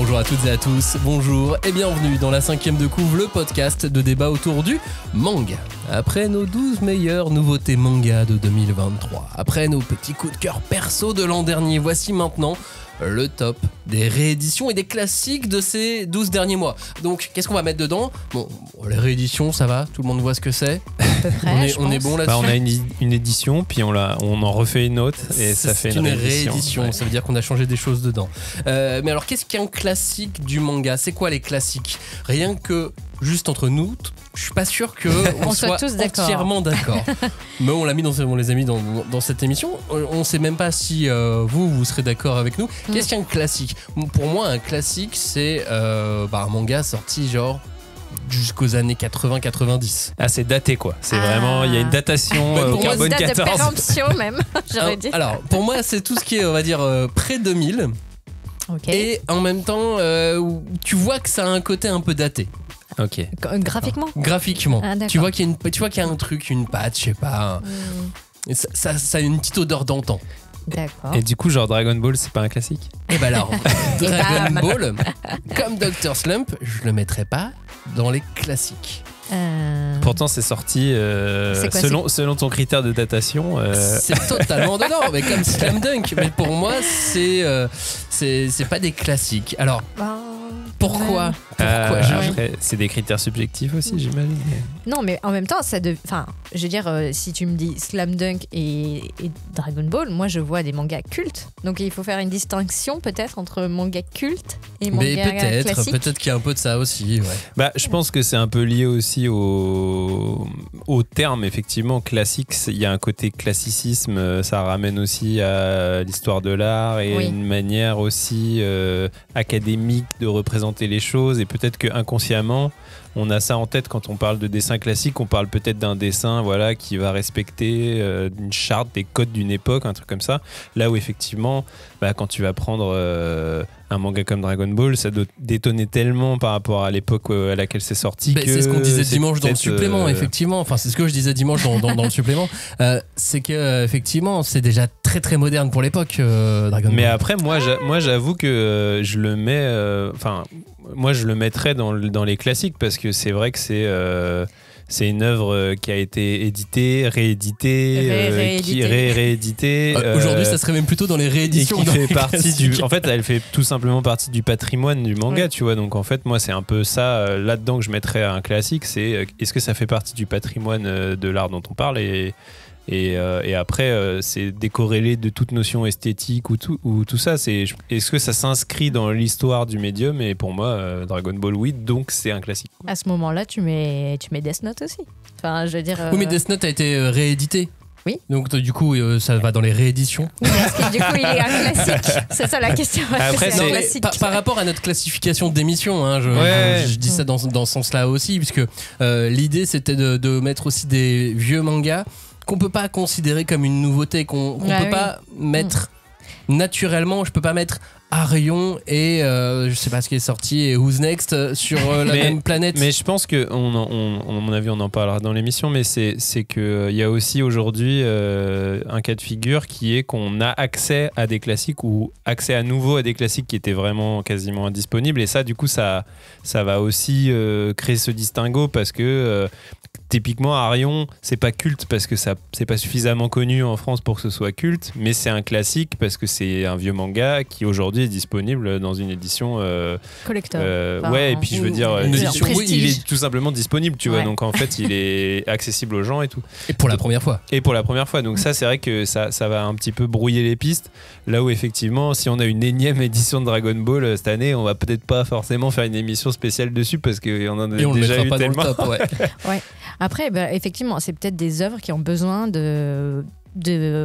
Bonjour à toutes et à tous, bonjour et bienvenue dans la cinquième de couvre, le podcast de débat autour du manga. Après nos 12 meilleures nouveautés manga de 2023, après nos petits coups de cœur perso de l'an dernier, voici maintenant le top des rééditions et des classiques de ces 12 derniers mois. Donc, qu'est-ce qu'on va mettre dedans? Bon, les rééditions, ça va, tout le monde voit ce que c'est? On, est, on est bon là-dessus. Bah, on a une, une édition, puis on, la, on en refait une autre, et ça fait C'est une, une réédition. réédition, Ouais. ça veut dire qu'on a changé des choses dedans. Euh, mais alors, qu'est-ce qu'un classique du manga? C'est quoi les classiques? Rien que juste entre nous, je suis pas sûr que on, On soit tous d'accord. entièrement d'accord. mais on l'a mis dans, on les a mis dans, dans cette émission. On, on sait même pas si euh, vous vous serez d'accord avec nous. Mm. Qu'est-ce qu'un classique? Pour moi, un classique, c'est euh, bah, un manga sorti genre jusqu'aux années 80-90. Ah, c'est daté quoi. C'est Ah. vraiment, il y a une datation Bah, euh, au carbone Date de 14. péremption même, j'aurais dit. Ah, Alors, pour moi, c'est tout ce qui est, on va dire, euh, près 2000. Ok. Et en même temps, euh, tu vois que ça a un côté un peu daté, Ok. Graphiquement graphiquement. Ah, tu vois qu'il y, a une- tu vois qu'il y a un truc, une patte, je sais pas. Hmm, Ça, ça, ça a une petite odeur d'antan. D'accord. Et du coup, genre Dragon Ball, c'est pas un classique? Et bah alors, Dragon bam. Ball, comme Dr. Slump, je le mettrais pas dans les classiques. Euh, Pourtant, c'est sorti euh, quoi, selon, selon ton critère de datation. euh, C'est totalement dedans, mais comme Slam Dunk. Mais pour moi, c'est euh, c'est c'est pas des classiques. Alors, pourquoi ouais. Euh, après, c'est des critères subjectifs aussi, j'imagine. Non, mais en même temps, ça de... enfin, je veux dire, euh, si tu me dis Slam Dunk et, et Dragon Ball, moi je vois des mangas cultes. Donc il faut faire une distinction peut-être entre manga culte et manga Mais peut-être, classique. peut-être qu'il y a un peu de ça aussi. Ouais. Bah, je pense que c'est un peu lié aussi au, au terme, effectivement, classique. Il y a un côté classicisme, euh, ça ramène aussi à l'histoire de l'art et Oui. une manière aussi euh, académique de représenter les choses. Et peut-être que inconsciemment, on a ça en tête quand on parle de dessin classique. On parle peut-être d'un dessin voilà, qui va respecter euh, une charte, des codes d'une époque, un truc comme ça. Là où effectivement, bah, quand tu vas prendre euh, un manga comme Dragon Ball, ça doit détonner tellement par rapport à l'époque euh, à laquelle c'est sorti. Ben, c'est ce qu'on disait dimanche dans le peut-être, supplément, euh, effectivement. Enfin, c'est ce que je disais dimanche dans, dans- dans le supplément. Euh, c'est que euh, effectivement, c'est déjà très très moderne pour l'époque, euh, Dragon Mais Ball. après, moi, j'a- moi, j'avoue que euh, je le mets. euh, Enfin, moi, je le mettrais dans, dans les classiques parce que c'est vrai que c'est. C'est une œuvre euh, qui a été éditée, rééditée, Ré- euh, qui rééditée. ré- rééditée. Euh, Aujourd'hui, ça serait même plutôt dans les et rééditions. qui fait partie du. En fait, elle fait tout simplement partie du patrimoine du manga, tu vois. Donc, en fait, moi, c'est un peu ça là-dedans que je mettrais un classique. C'est est-ce que ça fait partie du patrimoine de l'art dont on parle et et, euh, et après, euh, c'est décorrélé de toute notion esthétique ou tout, ou tout ça. C'est est-ce que ça s'inscrit dans l'histoire du médium? Et pour moi, euh, Dragon Ball, oui. Donc, c'est un classique. À ce moment-là, tu mets, tu mets Death Note aussi. Enfin, je veux dire. Oui, mais Death Note a été réédité. Oui. Donc, du coup, euh, ça va dans les rééditions. oui, est-ce que du coup il est un classique C'est ça la question. Après, c'est par, par rapport à notre classification d'émissions, hein, je, Ouais. je- je dis ça dans, dans ce sens-là aussi, puisque euh, l'idée c'était de, de mettre aussi des vieux mangas qu'on peut pas considérer comme une nouveauté, qu'on Ouais, peut oui. pas mettre naturellement. Je peux pas mettre Arion et euh, je sais pas ce qui est sorti et Who's Next euh, sur euh, la Mais- même planète. Mais je pense que, on, en- on, on- à mon avis, on en parlera dans l'émission, mais c'est c'est que il y a aussi aujourd'hui euh, un cas de figure qui est qu'on a accès à des classiques ou accès à nouveau à des classiques qui étaient vraiment quasiment indisponibles. Et ça, du coup, ça, ça va aussi euh, créer ce distinguo parce que euh, typiquement Arion, c'est pas culte parce que ça c'est pas suffisamment connu en France pour que ce soit culte, mais c'est un classique parce que c'est un vieux manga qui aujourd'hui est disponible dans une édition. euh, collector. euh, Enfin, ouais, et puis je veux dire, une édition, oui, il est tout simplement disponible, tu vois. Ouais. Donc en fait, il est accessible aux gens et tout. Et pour la première fois. Et pour la première fois. Donc ça, c'est vrai que ça, ça va un petit peu brouiller les pistes. Là où effectivement, si on a une énième édition de Dragon Ball euh, cette année, on va peut-être pas forcément faire une émission spéciale dessus parce qu'on en a Et on le déjà eu pas tellement. dans le top. Ouais. Après, bah, effectivement, c'est peut-être des œuvres qui ont besoin de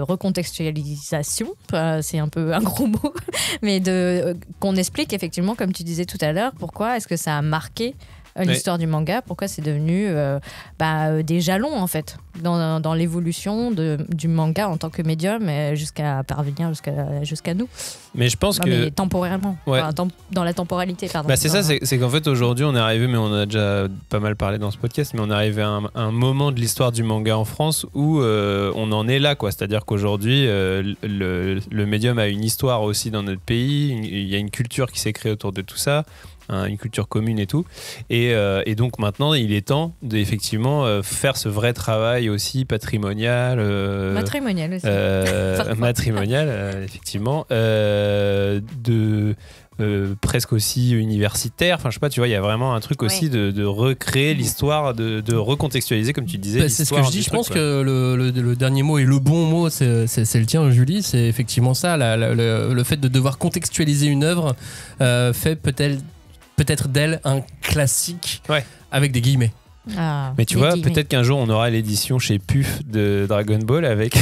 recontextualisation, c'est un peu un gros mot, mais euh, qu'on explique effectivement, comme tu disais tout à l'heure, pourquoi est-ce que ça a marqué l'histoire du manga, pourquoi c'est devenu euh, bah, euh, des jalons en fait dans, dans l'évolution de- du manga en tant que médium jusqu'à parvenir jusqu'à jusqu'à nous. Mais je pense Non, que. mais temporairement, Ouais. Enfin, tem- dans la temporalité, pardon. Bah c'est ça, c'est qu'en fait aujourd'hui on est arrivé, mais on en a déjà pas mal parlé dans ce podcast, mais on est arrivé à un, un moment de l'histoire du manga en France où euh, on en est là, quoi. C'est-à-dire qu'aujourd'hui euh, le, le médium a une histoire aussi dans notre pays, il y a une culture qui s'est créée autour de tout ça. Hein, une culture commune et tout et, euh, et donc maintenant il est temps d'effectivement euh, faire ce vrai travail aussi patrimonial euh, matrimonial aussi. euh, matrimonial, euh, effectivement, euh, de euh, presque aussi universitaire. Enfin, je sais pas, tu vois, il y a vraiment un truc aussi de, de recréer l'histoire, de, de recontextualiser, comme tu disais. Bah, c'est ce que je dis. Je pense quoi. que le, le- le dernier mot et le bon mot, c'est le tien, Julie. C'est effectivement ça. la- la- le, le fait de devoir contextualiser une œuvre euh, fait peut-être peut-être d'elle un classique Ouais. avec des guillemets. Ah, Mais tu vois, peut-être qu'un jour on aura l'édition chez PUF de Dragon Ball avec,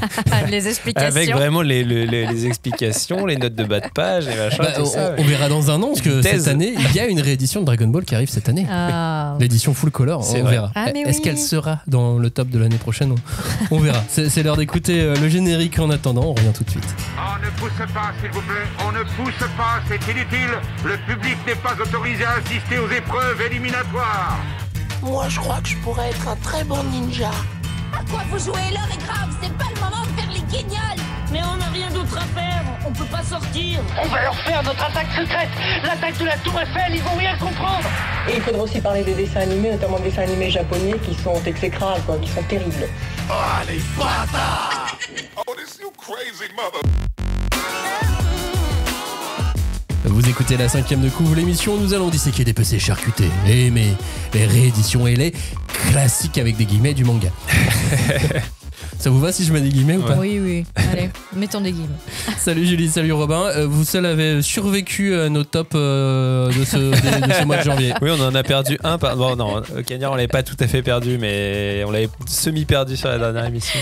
les explications. avec vraiment les, les- les- les explications, les notes de bas de page et machin, Bah, tout on, ça. on verra dans un an parce que thèse. cette année, il y a une réédition de Dragon Ball qui arrive cette année. Ah. L'édition full color, on vrai. verra. Ah, Est-ce oui. qu'elle sera dans le top de l'année prochaine on, verra. C'est l'heure d'écouter euh, le générique en attendant. On revient tout de suite. On ne pousse pas, s'il vous plaît. On ne pousse pas, c'est inutile. Le public n'est pas autorisé à assister aux épreuves éliminatoires. Moi, je crois que je pourrais être un très bon ninja. À quoi vous jouez L'heure est grave, c'est pas le moment de faire les guignols Mais on n'a rien d'autre à faire, on peut pas sortir. On va leur faire notre attaque secrète L'attaque de la Tour Eiffel, ils vont rien comprendre Et il faudra aussi parler des dessins animés, notamment des dessins animés japonais qui sont exécrables, quoi, qui sont terribles. Vous écoutez la cinquième de couvre l'émission. Nous allons disséquer des PC charcutés. Et mais les rééditions et les classiques avec des guillemets du manga. Ça vous va si je mets des guillemets ou pas Oui, oui. Allez, mettons des guillemets. Salut Julie, salut Robin. Euh, vous seuls avez survécu à nos tops euh, de, ce, de- de ce mois de janvier. Oui, on en a perdu un. Par... Bon, non, euh, Cagnard, on l'avait pas tout à fait perdu, mais on l'avait semi-perdu sur la dernière émission.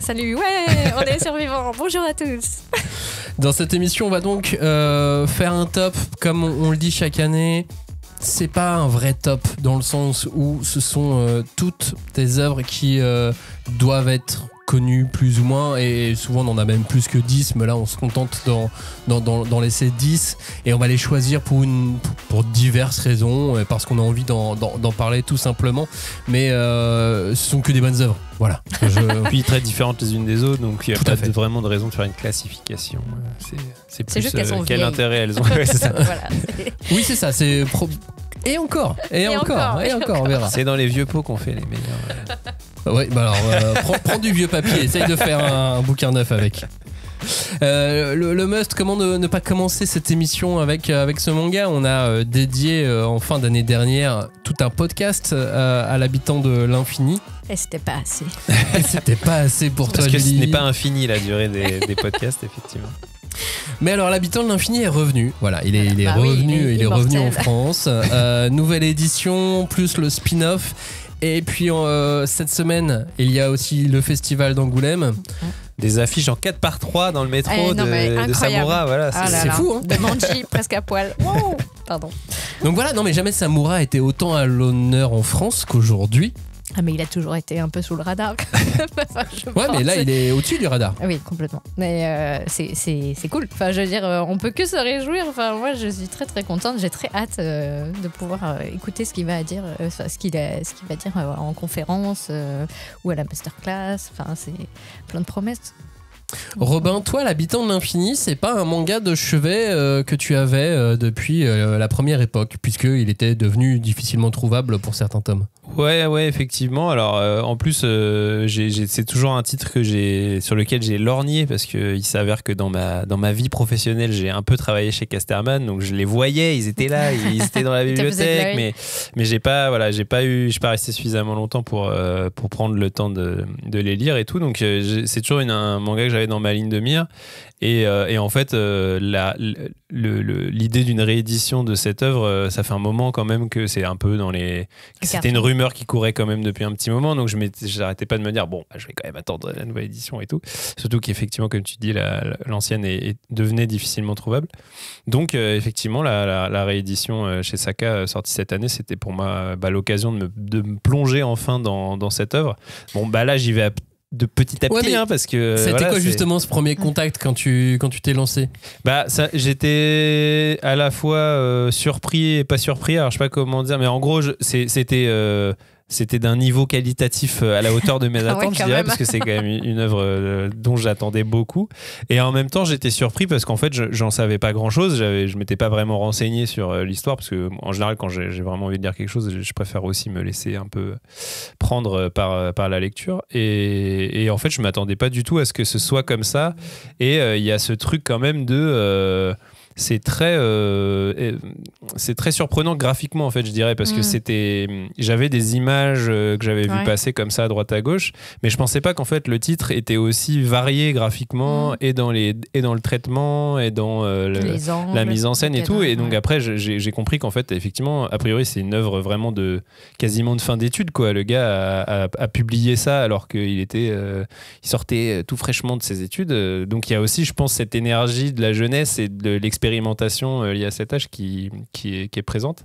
Salut, ouais, on est survivants. Bonjour à tous. Dans cette émission, on va donc euh, faire un top, comme on, le dit chaque année. C'est pas un vrai top dans le sens où ce sont euh, toutes des œuvres qui euh, doivent être connues plus ou moins et souvent on en a même plus que 10 mais là on se contente dans, dans, dans, dans laisser 10 et on va les choisir pour, une, pour diverses raisons parce qu'on a envie d'en d'en- d'en parler tout simplement mais euh, ce sont que des bonnes œuvres voilà Je- Puis très différentes les unes des autres, donc il n'y a Tout pas de- vraiment de raison de faire une classification. Euh, C'est- C'est plus juste qu'elles sont quel intérêt elles ont. Ouais, c'est ça. voilà. oui c'est ça c'est pro- et encore et, Et encore, encore, et et encore on verra C'est dans les vieux pots qu'on fait les meilleurs. Ouais, bah alors, euh, prends, prends du vieux papier, essaye de faire un, un bouquin neuf avec. Euh, le, le must, comment ne, ne pas commencer cette émission avec, euh, avec ce manga? On a euh, dédié euh, en fin d'année dernière tout un podcast euh, à l'habitant de l'infini. Et c'était pas assez. Et C'était pas assez pour Parce toi, que ce n'est pas infini la durée des, des podcasts, effectivement. Mais alors, l'habitant de l'infini est revenu. Voilà, il est, il est Bah oui, revenu, il est il est revenu en. France. Euh, nouvelle édition, plus le spin-off. Et puis euh, cette semaine, il y a aussi le festival d'Angoulême. Des affiches en 4 par 3 dans le métro Eh, non, de, mais de voilà. Ah c'est- là c'est là. fou, hein. De Manji, presque à poil. Wow. Pardon. Donc voilà, non mais jamais Samura était autant à l'honneur en France qu'aujourd'hui. Ah, mais il a toujours été un peu sous le radar. Enfin, Ouais, mais là il est au-dessus du radar. Oui, complètement. Mais euh, c'est- cool. Enfin, je veux dire, euh, on peut que se réjouir. Enfin, moi, je suis très très contente. J'ai très hâte euh, de pouvoir euh, écouter ce qu'il va dire, ce qu'il qu'il va dire en conférence ou à la masterclass. Enfin, c'est plein de promesses. Robin, toi, l'habitant de l'infini, c'est pas un manga de chevet euh, que tu avais euh, depuis euh, la première époque, puisqu'il était devenu difficilement trouvable pour certains tomes. Ouais, ouais, effectivement. Alors, en plus, c'est toujours un titre que j'ai, sur lequel j'ai lorgné parce qu'il s'avère que dans ma, dans ma vie professionnelle, j'ai un peu travaillé chez Casterman, donc je les voyais, ils étaient là, ils étaient dans la bibliothèque, mais, mais j'ai pas, voilà, j'ai pas eu, je pas resté suffisamment longtemps pour, pour prendre le temps de, de les lire et tout. Donc, c'est toujours une- un manga que j'avais j'avais dans ma ligne de mire. Et, euh, et en fait, euh, l'idée d'une réédition de cette œuvre, euh, ça fait un moment quand même que c'est un peu dans les. C'était une rumeur qui courait quand même depuis un petit moment, donc je j'arrêtais pas de me dire bon, bah, je vais quand même attendre la nouvelle édition et tout. Surtout qu'effectivement, comme tu dis, la- la- l'ancienne est, est- devenait difficilement trouvable. Donc euh, effectivement, la, la- la réédition euh, chez Saka sortie cette année, c'était pour moi bah, l'occasion de me, de me plonger enfin dans, dans cette œuvre. Bon, bah là, j'y vais à- de petit à Ouais, petit, hein, parce que. C'était voilà, quoi justement ce premier contact quand tu quand tu t'es lancé? Bah, ça, j'étais à la fois euh, surpris et pas surpris. Alors, je sais pas comment dire, mais en gros, c'était. euh, c'était d'un niveau qualitatif euh, à la hauteur de mes Ah ouais, attentes, je dirais, même. parce que c'est quand même une œuvre euh, dont j'attendais beaucoup. Et en même temps, j'étais surpris parce qu'en fait, je- j'en savais pas grand-chose. Je m'étais pas vraiment renseigné sur euh, l'histoire, parce que en général, quand j'ai vraiment envie de lire quelque chose, je, préfère aussi me laisser un peu prendre par, par la lecture. Et, et en fait, je m'attendais pas du tout à ce que ce soit comme ça. Et euh, il y a ce truc quand même de. euh, c'est très, euh, c'est très surprenant graphiquement en fait, je dirais, parce que Mm. c'était, j'avais des images euh, que j'avais vues Ouais. passer comme ça à droite à gauche, mais je pensais pas qu'en fait le titre était aussi varié graphiquement Mm. et dans les, et dans le traitement et dans euh, le- Les angles, la mise en scène et tout. Et donc ouais. après, j'ai compris qu'en fait, effectivement, a priori, c'est une œuvre vraiment de quasiment de fin d'études. Quoi. Le gars a, a- a publié ça alors qu'il était, euh, il sortait tout fraîchement de ses études. Donc il y a aussi, je pense, cette énergie de la jeunesse et de l'expérimentation euh, liée à cet âge qui, qui, est, qui est présente.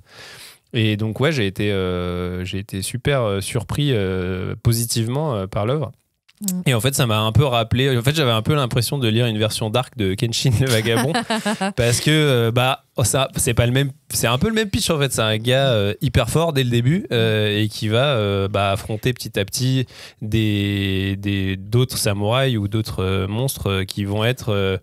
Et donc ouais, j'ai été, euh, j'ai été super euh, surpris euh, positivement euh, par l'œuvre. Mm. Et en fait, ça m'a un peu rappelé. En fait, j'avais un peu l'impression de lire une version dark de Kenshin le vagabond, parce que bah oh, ça, c'est pas le même. C'est un peu le même pitch en fait. C'est un gars euh, hyper fort dès le début euh, et qui va euh, bah, affronter petit à petit des d'autres samouraïs ou d'autres monstres qui vont être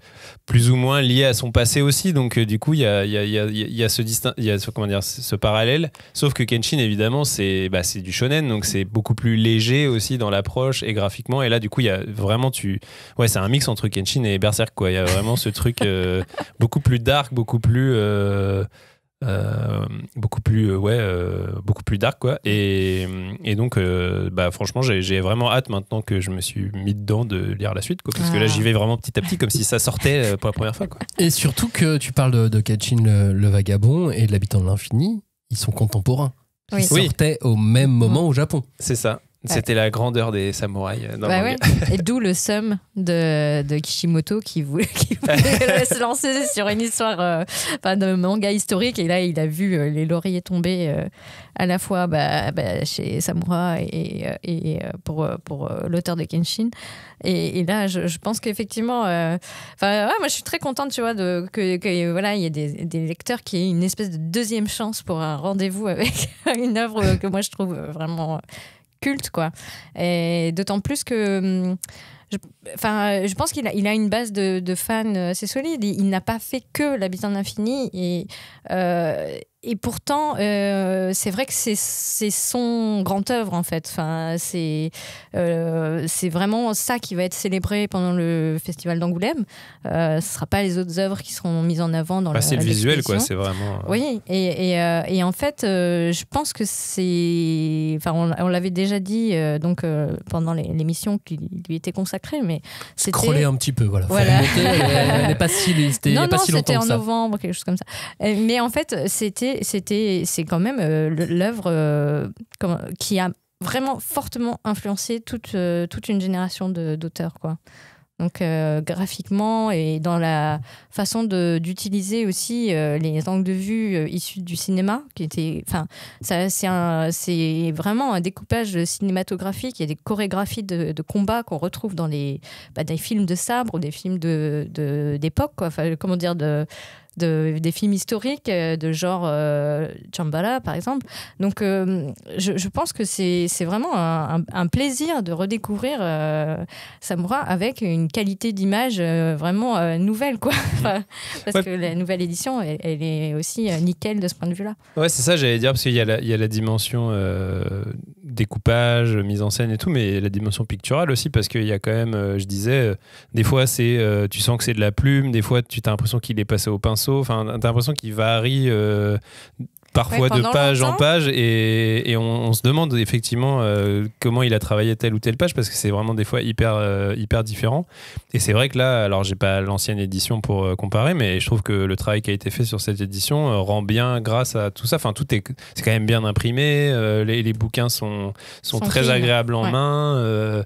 plus ou moins liés à son passé aussi. Donc du coup, il y a, y, a, y, y a ce distin- y a comment dire, ce parallèle. Sauf que Kenshin, évidemment, c'est bah, c'est du shonen, donc c'est beaucoup plus léger aussi dans l'approche et graphiquement. Et là, du coup, il y a vraiment tu, ouais, c'est un mix entre Kenshin et Berserk quoi. Il y a vraiment ce truc beaucoup plus dark, beaucoup plus euh, euh, beaucoup plus euh, ouais euh, beaucoup plus dark quoi et, et donc euh, bah franchement j'ai vraiment hâte maintenant que je me suis mis dedans de lire la suite quoi parce que là Ah. j'y vais vraiment petit à petit comme si ça sortait pour la première fois quoi Et surtout que tu parles de, de Kachin le, le vagabond et de l'habitant de l'infini, ils sont contemporains. Oui. Ils sortaient au même moment au Japon. c'est ça c'était la grandeur des samouraïs euh, dans Bah ouais. Et d'où le somme de, de Kishimoto qui voulait, qui voulait se lancer sur une histoire euh, enfin, de manga historique. Et là, il a vu euh, les lauriers tomber euh, à la fois bah, bah, chez Samura et, et pour, pour l'auteur de Kenshin. Et, et là, je, je pense qu'effectivement, enfin, ouais, moi, je suis très contente, tu vois, de, que, que, voilà, il y ait des, des lecteurs qui aient une espèce de deuxième chance pour un rendez-vous avec une œuvre que moi je trouve vraiment culte, quoi. Et d'autant plus que. hum, je, enfin, je pense qu'il a, une base de, fans assez solide. Il, n'a pas fait que l'habitant de l'infini. Euh, et pourtant, euh, c'est vrai que c'est, son grand œuvre, en fait. Enfin, c'est, euh, c'est vraiment ça qui va être célébré pendant le festival d'Angoulême. Euh, ce ne sera pas les autres œuvres qui seront mises en avant dans Bah, c'est le visuel quoi c'est vraiment euh, Oui, et, et, euh, et en fait, euh, je pense que c'est. Enfin, on, on l'avait déjà dit euh, donc, euh, pendant l'émission qui lui était consacrée, mais c'était. Scroller un petit peu, voilà. Faut Voilà. remonter, elle, elle est pas si, non, a pas non, si c'était en novembre, quelque chose comme ça. Mais en fait, c'était, c'était, c'est quand même euh, l'œuvre euh, qui a vraiment fortement influencé toute, euh, toute une génération d'auteurs, quoi. Donc graphiquement et dans la façon d'utiliser aussi les angles de vue issus du cinéma, qui était, enfin, c'est vraiment un découpage cinématographique. Il y a des chorégraphies de, de combat qu'on retrouve dans les bah, des films de sabre ou des films de d'époque, quoi. Comment dire de, des films historiques euh, de genre euh, Chambala par exemple. Donc euh, je, je pense que c'est vraiment un, plaisir de redécouvrir euh, Samura avec une qualité d'image euh, vraiment nouvelle quoi. Enfin, Parce Ouais. que la nouvelle édition elle, elle est aussi nickel de ce point de vue-là. Ouais, c'est ça, j'allais dire, parce qu'il y, a la- il y a la dimension découpage, mise en scène et tout, mais la dimension picturale aussi, parce qu'il y a quand même, euh, je disais, euh, des fois, c'est, euh, tu sens que c'est de la plume, des fois, tu as l'impression qu'il est passé au pinceau, enfin, tu as l'impression qu'il varie. Parfois Ouais, de page en page et, et on, on se demande effectivement euh, comment il a travaillé telle ou telle page parce que c'est vraiment des fois hyper euh, hyper différent et c'est vrai que là alors j'ai pas l'ancienne édition pour euh, comparer mais je trouve que le travail qui a été fait sur cette édition rend bien grâce à tout ça enfin tout est c'est quand même bien imprimé les, les bouquins sont sont, Sont très clean. agréables en Ouais. main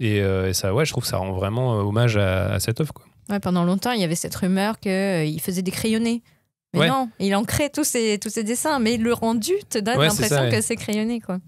et, et ça ouais je trouve que ça rend vraiment hommage à, à cette œuvre quoi. Ouais, pendant longtemps, il y avait cette rumeur qu'il faisait des crayonnés. Mais Ouais. non, il ancrait tous ses, tous ses dessins, mais le rendu te donne Ouais, l'impression ça, que c'est crayonné. Quoi.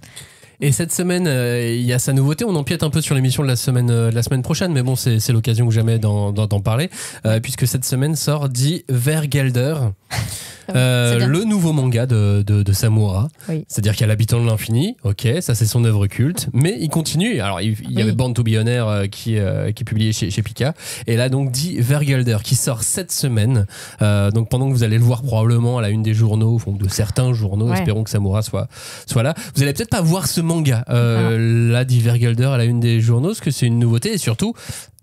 Et cette semaine, euh, il y a sa nouveauté. On empiète un peu sur l'émission de la semaine, euh, de la semaine prochaine, mais bon, c'est c'est l'occasion que jamais d'en d'en- d'en parler, euh, puisque cette semaine sort Die Vergelder. Euh, C'est le nouveau manga de, de, de Samura. Oui. C'est-à-dire qu'il y a l'habitant de l'infini, ok, ça c'est son œuvre culte, mais il continue. Alors il, il y Oui. avait Born to Be euh, qui, euh, qui est publié chez, chez Pika, et là donc dit Vergelder qui sort cette semaine. Euh, donc pendant que vous allez le voir probablement à la une des journaux, ou de certains journaux, Ouais. espérons que Samura soit, soit là. Vous allez peut-être pas voir ce manga, euh, là dit Vergelder à la une des journaux, parce que c'est une nouveauté, et surtout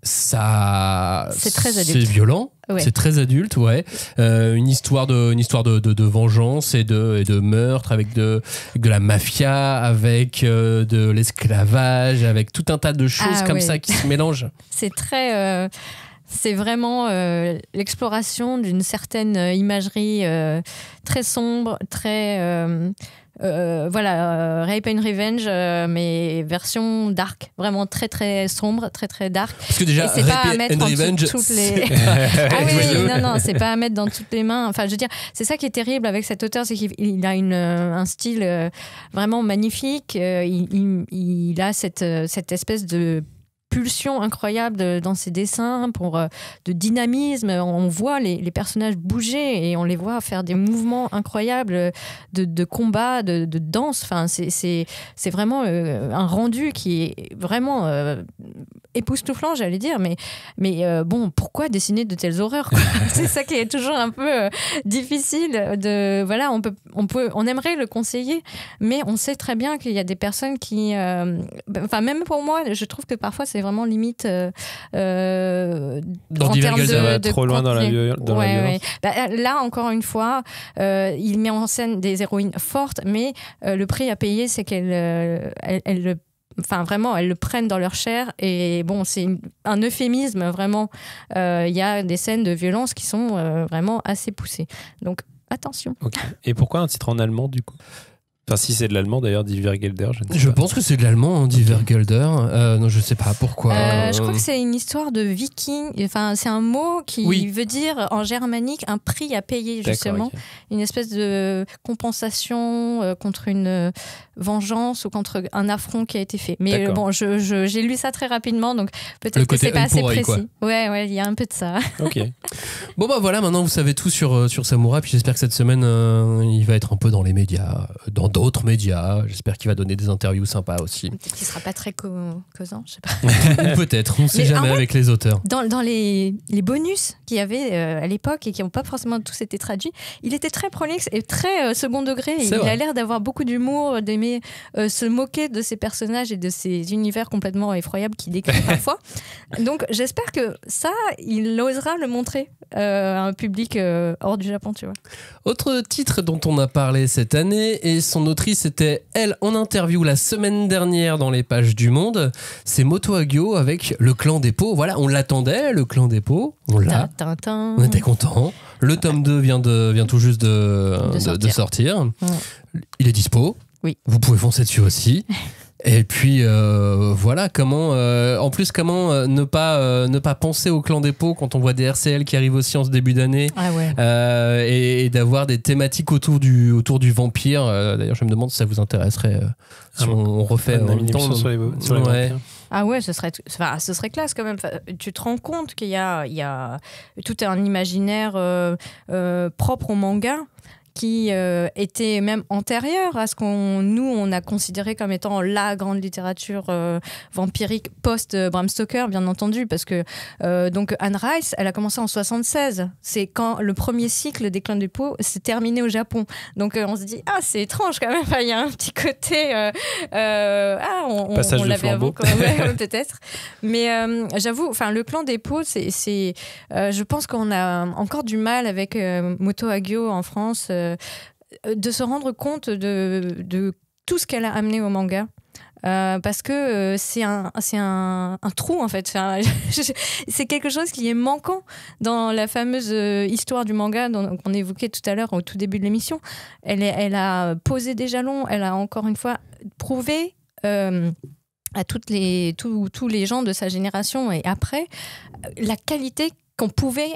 ça C'est très c'est adulte. violent Ouais. c'est très adulte ouais Euh, une histoire de une histoire de, de, de vengeance et de et de meurtre avec de de la mafia avec euh, de l'esclavage avec tout un tas de choses Ah, comme ouais. ça qui se mélangent C'est très. euh, c'est vraiment l'exploration d'une certaine imagerie très sombre, très. Euh, voilà, euh, Rape and Revenge, euh, mais version dark, vraiment très très sombre, très très dark. parce que déjà c'est pas à mettre de Revenge toutes les. Ah oui, non, non, c'est pas à mettre dans toutes les mains. Enfin, je veux dire, c'est ça qui est terrible avec cet auteur, c'est qu'il il a une, un style vraiment magnifique. Il, il- il a cette, cette espèce de pulsion incroyable de- dans ses dessins pour euh, de dynamisme. On voit les, les personnages bouger et on les voit faire des mouvements incroyables de, de combat de, de danse. Enfin c'est- vraiment euh, un rendu qui est vraiment euh, époustouflant j'allais dire. Mais mais euh, bon, pourquoi dessiner de telles horreurs C'est ça qui est toujours un peu difficile. De voilà, on peut, on peut, on aimerait le conseiller, mais on sait très bien qu'il y a des personnes qui, enfin même pour moi, je trouve que parfois c'est vraiment limite euh, euh, Dans en termes gazelles. Ça va de trop loin dans la violence. ouais. Bah, là encore une fois, euh, il met en scène des héroïnes fortes, mais euh, le prix à payer, c'est qu'elles, euh, elles, elles le Enfin, vraiment, elles le prennent dans leur chair. Et bon, c'est un euphémisme, vraiment. Euh, Il y a des scènes de violence qui sont euh, vraiment assez poussées. Donc, attention. Et pourquoi un titre en allemand du coup? Enfin, si c'est de l'allemand d'ailleurs, Die Vergelder, je ne sais je pas. pense que c'est de l'allemand hein, dit Vergelder euh, non je sais pas pourquoi Euh, je crois que c'est une histoire de viking. Enfin, c'est un mot qui Oui. veut dire en germanique un prix à payer, justement. Une espèce de compensation euh, contre une vengeance ou contre un affront qui a été fait. Mais bon, je- je- j'ai lu ça très rapidement, donc peut-être que c'est pas assez précis. Ouais, ouais, il y a un peu de ça. Ok. Bon bah voilà, maintenant vous savez tout sur, sur Samura, puis j'espère que cette semaine euh, il va être un peu dans les médias, dans d'autres médias, j'espère qu'il va donner des interviews sympas aussi. Peut-être qu'il sera pas très causant, je sais pas. Ou peut-être, on sait Mais en jamais vrai- avec les auteurs. Dans, dans les, les bonus qu'il y avait euh, à l'époque et qui n'ont pas forcément tous été traduits, il était très prolixe et très euh, second degré. Il vrai. a l'air d'avoir beaucoup d'humour, d'aimer euh, se moquer de ses personnages et de ces univers complètement effroyables qu'il décrit parfois. Donc j'espère que ça, il osera le montrer à un public hors du Japon, tu vois. Autre titre dont on a parlé cette année et son autrice était elle en interview la semaine dernière dans les pages du Monde, c'est Moto Hagio avec le clan des pots. Voilà, on l'attendait, le clan des pots, on l'a. On était content. Le tome 2 vient, de, vient tout juste de, De de- de sortir. sortir. Il est dispo. Oui. Vous pouvez foncer dessus aussi. Et puis euh, voilà comment euh, en plus comment euh, ne pas euh, ne pas penser au clan des pots quand on voit des RCL qui arrivent aussi en ce début d'année Ah ouais. euh, et, et d'avoir des thématiques autour du autour du vampire Euh, d'ailleurs je me demande si ça vous intéresserait euh, si Ah, on refait On une temps sur les, sur les Ouais. Ah ouais, ce serait, enfin, ce serait classe quand même. Enfin, tu te rends compte qu'il y a, il y a tout un imaginaire euh, euh, propre au manga qui euh, était même antérieur à ce qu'on nous on a considéré comme étant la grande littérature euh, vampirique post Bram Stoker bien entendu parce que euh, donc Anne Rice elle a commencé en 76 c'est quand le premier cycle des clans du pot s'est terminé au Japon. Donc on se dit ah c'est étrange quand même. Enfin, il y a un petit côté ah on, on- on l'avait avant peut-être. Mais j'avoue enfin le clan des pots c'est c'est je pense qu'on a encore du mal avec Moto Hagio en France de se rendre compte de, tout ce qu'elle a amené au manga. Euh, parce que euh, c'est un, un, trou en fait. C'est quelque chose qui est manquant dans la fameuse euh, histoire du manga qu'on évoquait tout à l'heure au tout début de l'émission. Elle, elle a posé des jalons, elle a encore une fois prouvé euh, à toutes les, tous, les gens de sa génération et après euh, la qualité qu'on pouvait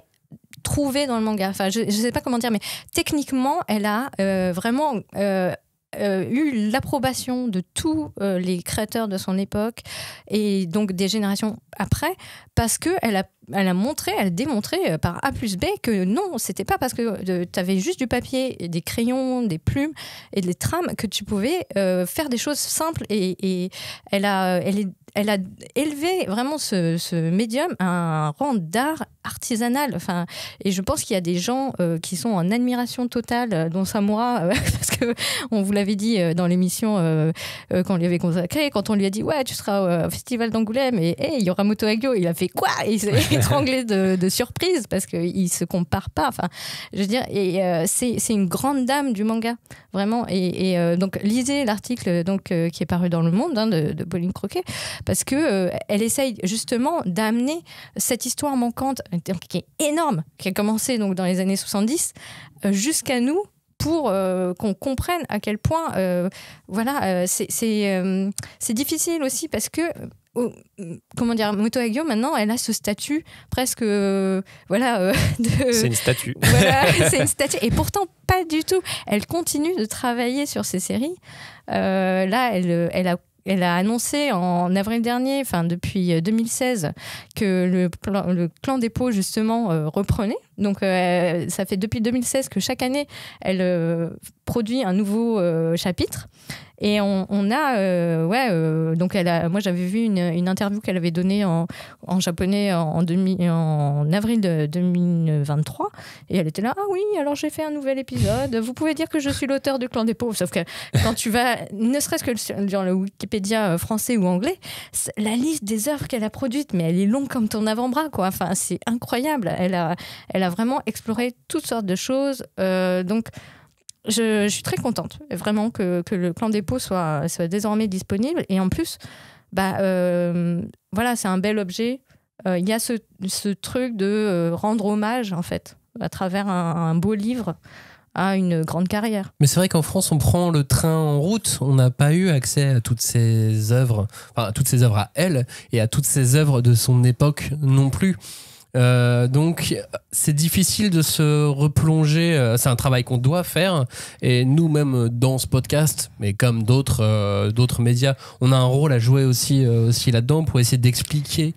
trouver dans le manga. Enfin, je ne sais pas comment dire, mais techniquement, elle a euh, vraiment euh, euh, eu l'approbation de tous les créateurs de son époque et donc des générations après, parce que elle a, elle a montré, elle a démontré par A plus B que non, c'était pas parce que tu avais juste du papier, et des crayons, des plumes et des trames que tu pouvais faire des choses simples et, et elle a, elle est elle a élevé vraiment ce, ce médium à un rang d'art artisanal. Enfin, et je pense qu'il y a des gens euh, qui sont en admiration totale, euh, dont Samura, euh, parce que on vous l'avait dit dans l'émission euh, euh, qu'on lui avait consacré, quand on lui a dit ouais, tu seras au festival d'Angoulême et hey, il y aura Moto Hagio, il a fait quoi? Et Il s'est étranglé de, de surprise parce qu'il se compare pas. Enfin, je veux dire, et c'est une grande dame du manga, vraiment. Et, et, donc lisez l'article donc qui est paru dans Le Monde hein, de, de Pauline Croquet parce que euh, elle essaye justement d'amener cette histoire manquante donc, qui est énorme, qui a commencé donc dans les années 70 euh, jusqu'à nous pour euh, qu'on comprenne à quel point voilà c'est difficile aussi parce que comment dire Moto Hagio maintenant elle a ce statut presque euh, voilà euh, C'est une statue. voilà, c'est une statue. Et pourtant, pas du tout. Elle continue de travailler sur ces séries. Euh, là, elle, elle a elle a annoncé en avril dernier, enfin depuis euh, 2016, que le, plan- le clan dépôt justement euh, reprenait. Donc euh, ça fait depuis 2016 que chaque année elle euh, produit un nouveau euh, chapitre. Et on, a, euh, ouais, euh, donc elle a, moi j'avais vu une, interview qu'elle avait donnée en, en japonais en, demi- en avril de 2023. Et elle était là, ah oui, alors j'ai fait un nouvel épisode. Vous pouvez dire que je suis l'auteur du clan des pauvres. Sauf que quand tu vas, ne serait-ce que dans le Wikipédia euh, français ou anglais, la liste des œuvres qu'elle a produites, mais elle est longue comme ton avant-bras, quoi. Enfin, c'est incroyable. Elle a, elle a vraiment exploré toutes sortes de choses. Donc, je, suis très contente, vraiment, que, le clan dépôt soit, soit désormais disponible. Et en plus, bah, euh, voilà, c'est un bel objet. Euh, Il y a ce, ce truc de euh, rendre hommage, en fait, à travers un, un beau livre à une grande carrière. Mais c'est vrai qu'en France, on prend le train en route. On n'a pas eu accès à toutes ces œuvres, enfin à toutes ces œuvres à elle et à toutes ces œuvres de son époque non plus. Euh, donc c'est difficile de se replonger. euh, C'est un travail qu'on doit faire et nous-mêmes dans ce podcast, mais comme d'autres euh, d'autres médias, on a un rôle à jouer aussi euh, aussi là-dedans pour essayer d'expliquer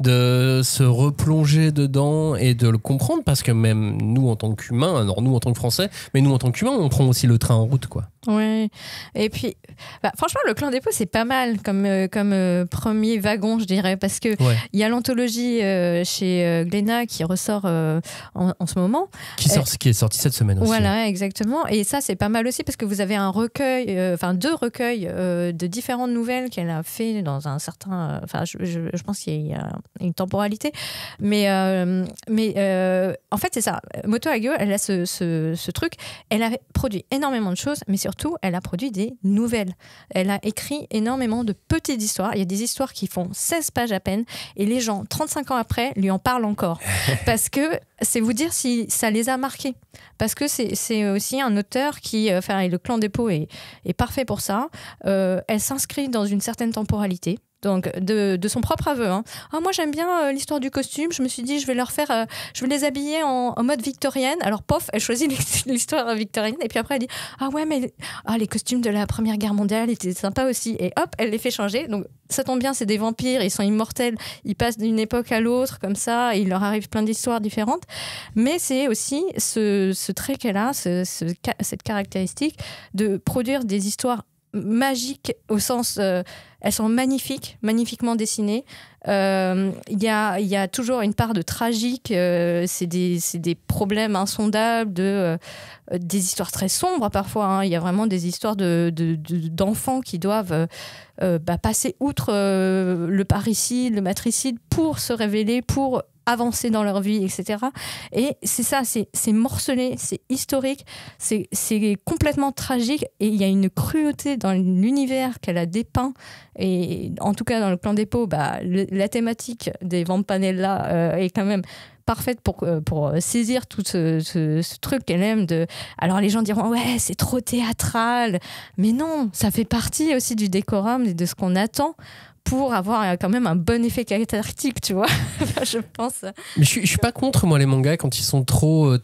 de se replonger dedans et de le comprendre parce que même nous en tant qu'humains, alors nous en tant que Français, mais nous en tant qu'humains, on prend aussi le train en route quoi. Ouais. Et puis, bah, franchement, le clan dépôt, c'est pas mal comme, euh, comme euh, premier wagon, je dirais, parce que Ouais. il y a l'anthologie euh, chez Glénat qui ressort en, en ce moment. Qui, sort, qui est sorti cette semaine aussi. Voilà, exactement. Et ça, c'est pas mal aussi parce que vous avez un recueil, enfin deux recueils de différentes nouvelles qu'elle a fait dans un certain. Enfin, je, je- je pense qu'il y a une temporalité. Mais, mais en fait, c'est ça. Moto Hagio, elle a ce, ce- ce truc. Elle a produit énormément de choses, mais surtout, elle a produit des nouvelles. Elle a écrit énormément de petites histoires. Il y a des histoires qui font 16 pages à peine et les gens, 35 ans après, lui en parlent encore. Parce que c'est vous dire si ça les a marqués. Parce que c'est aussi un auteur qui, euh, enfin, et le clan dépôt est, est parfait pour ça. Euh, elle s'inscrit dans une certaine temporalité. Donc, de, son propre aveu. hein. Ah, moi, j'aime bien euh, l'histoire du costume. Je me suis dit, je vais leur faire, euh, je vais les habiller en, mode victorienne. Alors, pof, elle choisit l'histoire victorienne. Et puis après, elle dit, ah ouais, mais ah, les costumes de la Première Guerre mondiale étaient sympas aussi. Et hop, elle les fait changer. Donc, ça tombe bien, c'est des vampires, ils sont immortels. Ils passent d'une époque à l'autre, comme ça. Il leur arrive plein d'histoires différentes. Mais c'est aussi ce, trait qu'elle a, cette caractéristique de produire des histoires magiques au sens euh, elles sont magnifiques magnifiquement dessinées Euh, il y, a, y a toujours une part de tragique euh, c'est des, des problèmes insondables de des histoires très sombres parfois hein. il y a vraiment des histoires de, de- d'enfants qui doivent bah, passer outre le parricide le matricide pour se révéler pour avancer dans leur vie, etc. Et c'est ça, c'est morcelé, c'est historique, c'est complètement tragique et il y a une cruauté dans l'univers qu'elle a dépeint. Et en tout cas, dans le clan des pots, bah, la thématique des Vampanella euh, est quand même parfaite pour, euh, saisir tout ce truc qu'elle aime de alors les gens diront ouais c'est trop théâtral mais non ça fait partie aussi du décorum et de ce qu'on attend pour avoir euh, quand même un bon effet cathartique tu vois je pense Mais je, suis- je suis pas contre moi les mangas quand ils sont trop euh,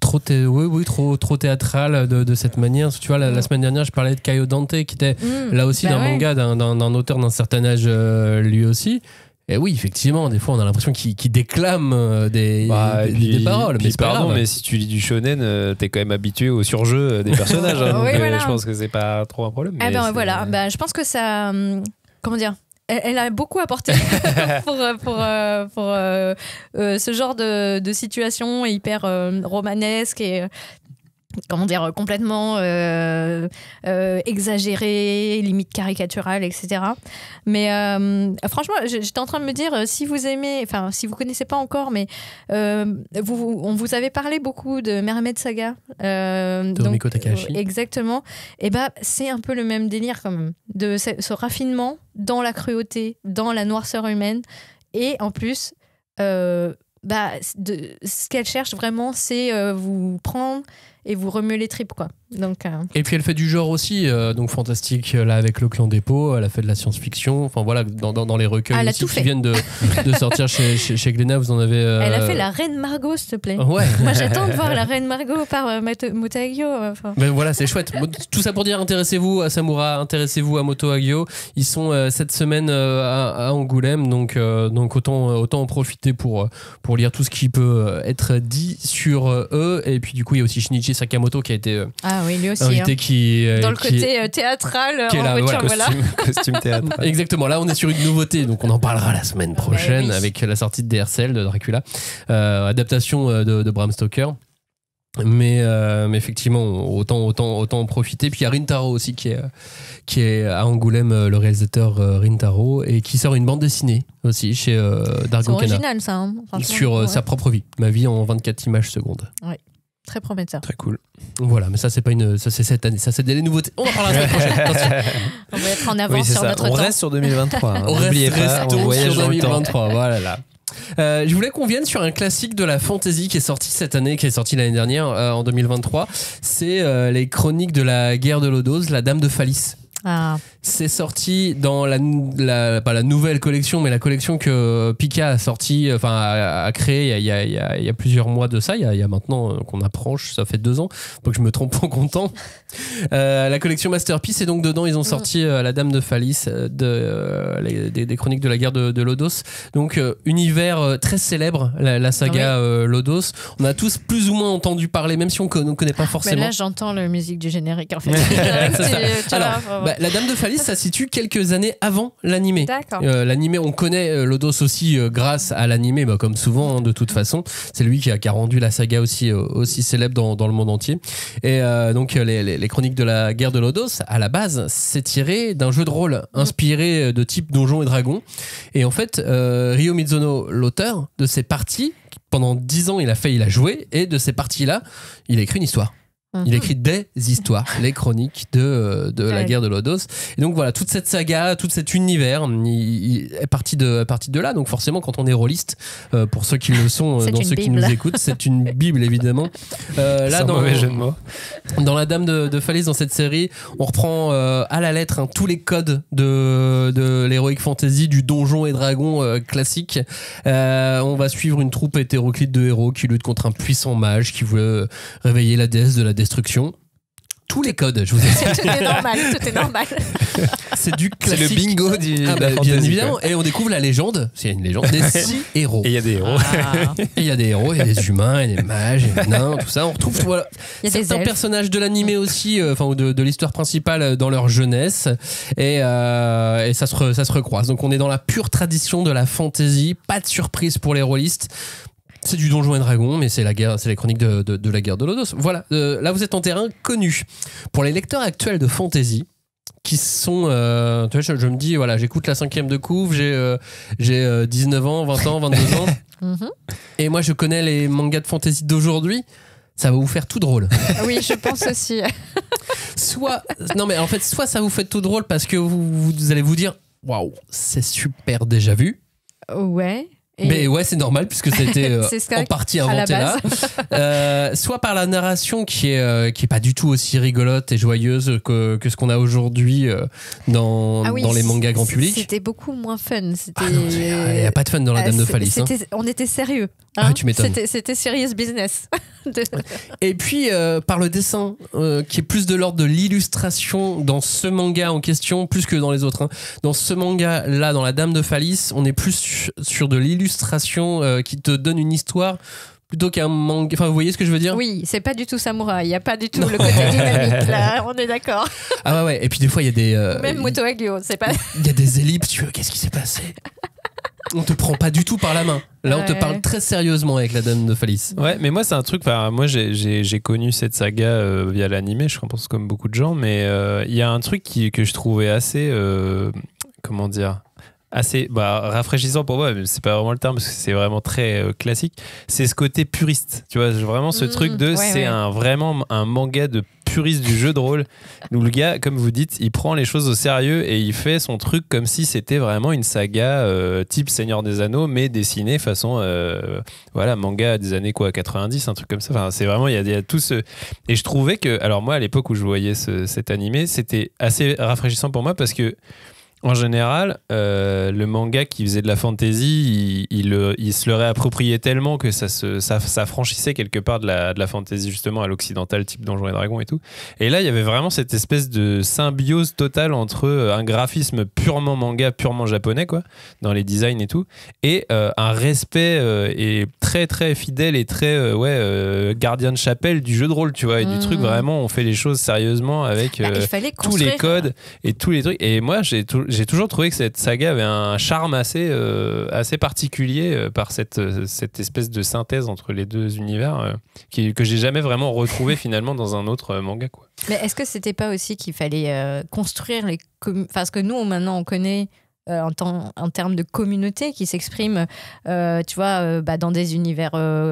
trop thé- oui oui trop trop théâtral de, de cette manière. Tu vois la, la semaine dernière je parlais de Kaio Dante qui était Mm. là aussi Bah d'un ouais. manga d'un- auteur d'un certain âge euh, lui aussi. Et oui, effectivement, des fois on a l'impression qu'il qu'il déclame des, Bah, des, et puis- des paroles, puis mais pardon, grave. mais si tu lis du shonen, euh, t'es quand même habitué au surjeu des personnages. hein, donc, Oui, voilà. je pense que c'est pas trop un problème. Ah ben voilà, bah, je pense que ça. Comment dire elle, a beaucoup apporté pour, euh, pour, euh, pour euh, euh, ce genre de, de situation hyper euh, romanesque et. Euh, Comment dire, complètement euh, euh, exagéré, limite caricatural, etc. Mais euh, franchement, j'étais en train de me dire, euh, si vous aimez, enfin, si vous connaissez pas encore, mais euh, vous, on vous avait parlé beaucoup de Mermaid Saga. euh, De Rumiko Takahashi. euh, Exactement. Et bah, c'est un peu le même délire quand même, de ce, ce raffinement dans la cruauté, dans la noirceur humaine, et en plus, euh, bah, ce qu'elle cherche vraiment, c'est euh, vous prendre et vous remuer les tripes, quoi. Donc, euh, Et puis elle fait du genre aussi, euh, donc fantastique euh, là avec le clan dépôt, elle a fait de la science-fiction, enfin voilà, dans, dans, dans les recueils Ah, aussi qui viennent de, de sortir chez, chez, chez Glénat, vous en avez... euh, elle a fait la reine Margot, s'il te plaît. Ouais. Moi, j'attends de voir la reine Margot par Moto enfin. Ben voilà, c'est chouette. Tout ça pour dire, intéressez-vous à Samura, intéressez-vous à Moto Hagio. Ils sont cette semaine à, à Angoulême, donc, donc autant, autant en profiter pour, pour lire tout ce qui peut être dit sur eux. Et puis du coup, il y a aussi Shinichi Sakamoto qui a été euh, Ah oui, lui aussi. invité, hein. qui, euh, Dans le qui- côté euh, théâtral, qui est en là, voiture, voilà. Costume, costume théâtre. Exactement, là on est sur une nouveauté, donc on en parlera la semaine prochaine oui. avec la sortie de DRCL de Dracula, Euh, adaptation euh, de, de Bram Stoker. Mais, euh, mais effectivement, autant, autant, autant en profiter. Puis il y a Rintaro aussi qui est, euh, qui est à Angoulême, euh, le réalisateur euh, Rintaro, et qui sort une bande dessinée aussi chez euh, C'est Dargo Kana original, ça. hein, sur euh, Ouais. sa propre vie, ma vie en 24 images secondes. Très prometteur. Très cool. Voilà, mais ça c'est pas une, ça c'est cette année, ça c'est des nouveautés. On en parlera la semaine prochaine. Attention. On va être en avance Oui, sur ça. notre On temps. reste sur 2023. hein. On reste, pas, on voyage sur dans le temps. 2023. Voilà. là. Euh, je voulais qu'on vienne sur un classique de la fantasy qui est sorti cette année, qui est sorti l'année dernière, euh, en 2023. C'est euh, les chroniques de la guerre de l'Odose, la Dame de Phallis. Ah, C'est sorti dans la, la- pas la nouvelle collection, mais la collection que Pika a sorti, enfin a, a créé il y a, il y a- il y a plusieurs mois de ça. Il y a, il y a maintenant euh, qu'on approche, ça fait deux ans, faut que je me trompe en comptant. Euh, la collection Masterpiece et donc dedans ils ont sorti euh, la Dame de Phallis euh, de, euh, les- des, des chroniques de la guerre de, de Lodos. Donc euh, univers euh, très célèbre, la, la saga euh, Lodos. On a tous plus ou moins entendu parler, même si on ne connaît pas mais forcément. là j'entends la musique du générique en fait. Alors, Bah, la Dame de Phallis, ça se situe quelques années avant l'animé. D'accord. Euh, l'animé, on connaît euh, Lodos aussi euh, grâce à l'animé, bah, comme souvent, hein, de toute façon. C'est lui qui a, qui a rendu la saga aussi, euh, aussi célèbre dans, dans le monde entier. Et donc, les, les- les chroniques de la guerre de Lodos, à la base, c'est tiré d'un jeu de rôle inspiré euh, de type Donjons et Dragons. Et en fait, Ryo Mizono, l'auteur de ces parties, pendant dix ans, il a fait, il a joué, et de ces parties-là, il a écrit une histoire. Il Mhm. écrit des histoires, les chroniques de, euh, de la Ouais. guerre de Lodos. Et donc voilà, toute cette saga, tout cet univers il, il est parti de, est parti de là. Donc forcément, quand on est rôliste, euh, pour ceux qui le sont, euh, dans ceux qui nous écoutent, c'est une bible évidemment. Euh, là, dans, mauvais jeu de mots. dans La Dame de, de Phallis, dans cette série, on reprend euh, à la lettre hein, tous les codes de, de l'heroic fantasy, du donjon et dragon euh, classique. Euh, on va suivre une troupe hétéroclite de héros qui luttent contre un puissant mage qui veut réveiller la déesse de la destruction. Tous les codes, je vous explique. tout est normal, tout est normal. C'est du C'est classique. le bingo du, Ah bah, la bien fantasy, évidemment. quoi. Et on découvre la légende, c'est une légende, des six héros. Et il y a des héros. Ah. Et il y a des héros, il y a des humains, il y a des mages, il y a des nains, tout ça. On retrouve voilà, certains personnages de l'animé aussi, euh, enfin ou de, de l'histoire principale euh, dans leur jeunesse, et, euh, et ça, se re- ça se recroise. Donc on est dans la pure tradition de la fantasy, pas de surprise pour les rôlistes. C'est du Donjon et Dragon, mais c'est la guerre, c'est les chroniques de, de- de la guerre de Lodos. Voilà, euh, là vous êtes en terrain connu. Pour les lecteurs actuels de fantasy, qui sont. euh, tu vois, je, je me dis, voilà, j'écoute la cinquième de couve, j'ai euh, j'ai euh, 19 ans, 20 ans, 22 ans, Mhm. et moi je connais les mangas de fantasy d'aujourd'hui. Ça va vous faire tout drôle. Ah Oui, je pense aussi. Soit, non mais en fait, soit ça vous fait tout drôle parce que vous, vous allez vous dire, waouh, c'est super déjà vu. Ouais. Et- Mais ouais, c'est normal puisque c'était euh, en partie inventé là. Euh, soit par la narration qui est euh, qui est pas du tout aussi rigolote et joyeuse que, que ce qu'on a aujourd'hui dans, Ah oui, dans les mangas grand public. C'était beaucoup moins fun. C'était. Ah il n'y a pas de fun dans la Ah, Dame de Phalis. hein. On était sérieux. Ah, tu m'étonnes. C'était- serious business. De- Et puis par le dessin qui est plus de l'ordre de l'illustration dans ce manga en question, plus que dans les autres. hein. Dans ce manga là, dans la Dame de Phalis, on est plus su- sur de l'illustration euh, qui te donne une histoire plutôt qu'un manga. Enfin, vous voyez ce que je veux dire? Oui, c'est pas du tout samouraï. Il n'y a pas du tout le côté dynamique. Là, on est d'accord. Ah ouais, ouais. Et puis des fois il y a des euh, Même Moto c'est pas. il y a des ellipses. Tu veux qu'est-ce qui s'est passé? On te prend pas du tout par la main. Là, on te parle très sérieusement avec la Dame de Phalis. Ouais, mais moi, c'est un truc. enfin, Moi, j'ai- j'ai j'ai connu cette saga euh, via l'animé, je pense, comme beaucoup de gens. Mais euh, il y a un truc qui, que je trouvais assez. euh, comment dire? Assez bah, rafraîchissant pour moi, mais c'est pas vraiment le terme parce que c'est vraiment très euh, classique. C'est ce côté puriste, tu vois, vraiment ce truc de ouais, c'est ouais. un vraiment un manga de puriste du jeu de rôle où le gars, comme vous dites, il prend les choses au sérieux et il fait son truc comme si c'était vraiment une saga euh, type Seigneur des Anneaux, mais dessinée façon euh, voilà manga des années quoi 90, un truc comme ça. Enfin, c'est vraiment il y, a- il y a tout ce et je trouvais que alors moi à l'époque où je voyais ce- cet animé, c'était assez rafraîchissant pour moi parce que en général, euh, le manga qui faisait de la fantasy, il, il, le- il se le réappropriait tellement que ça, se, ça, ça franchissait quelque part de la, de la fantasy justement à l'occidental, type Donjons et Dragons et tout. Et là, il y avait vraiment cette espèce de symbiose totale entre euh, un graphisme purement manga, purement japonais, quoi, dans les designs et tout, et euh, un respect euh, et très très fidèle et très ouais gardien de chapelle du jeu de rôle, tu vois, et du truc vraiment, on fait les choses sérieusement avec. Bah, tous les codes et tous les trucs. Et moi, j'ai tou- j'ai toujours trouvé que cette saga avait un charme assez, euh, assez particulier euh, par cette, euh, cette espèce de synthèse entre les deux univers euh, qui, que j'ai jamais vraiment retrouvé finalement dans un autre euh, manga. Quoi. Mais est-ce que c'était pas aussi qu'il fallait euh, construire les enfin ce que nous maintenant on connaît euh, en, temps- en termes de communauté qui s'exprime, euh, tu vois, euh, bah, dans des univers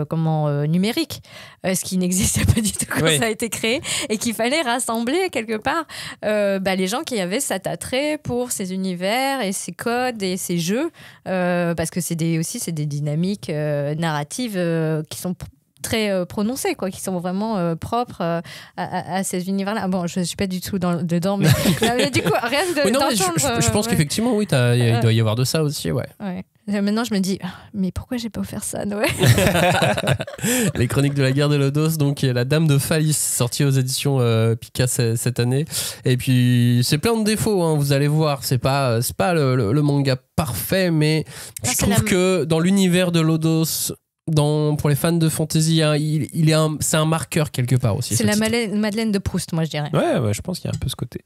comment numériques, ce qui n'existait pas du tout quand Oui. ça a été créé, et qu'il fallait rassembler quelque part bah, les gens qui avaient cet attrait pour ces univers et ces codes et ces jeux, parce que c'est des, aussi c'est des dynamiques narratives qui sont très euh, prononcées, quoi, qui sont vraiment euh, propres euh, à, à- à ces univers-là. Bon, je suis pas du tout dans, dedans, mais, mais du coup, rien de Oui, non, je, je- je pense qu'effectivement, oui, il doit y avoir de ça aussi, ouais. Maintenant, je me dis, ah, mais pourquoi j'ai pas offert ça à Noël? Les chroniques de la guerre de Lodos, donc la Dame de Phalis, sortie aux éditions euh, Pika ce- cette année. Et puis c'est plein de défauts, hein, vous allez voir. C'est pas c'est pas le, le- le manga parfait, mais Ah, je trouve la- que dans l'univers de Lodos, dans pour les fans de fantasy, hein, il, il est un, c'est un marqueur quelque part aussi. C'est ce la Madeleine de Proust, moi, je dirais. Ouais, ouais, je pense qu'il y a un peu ce côté.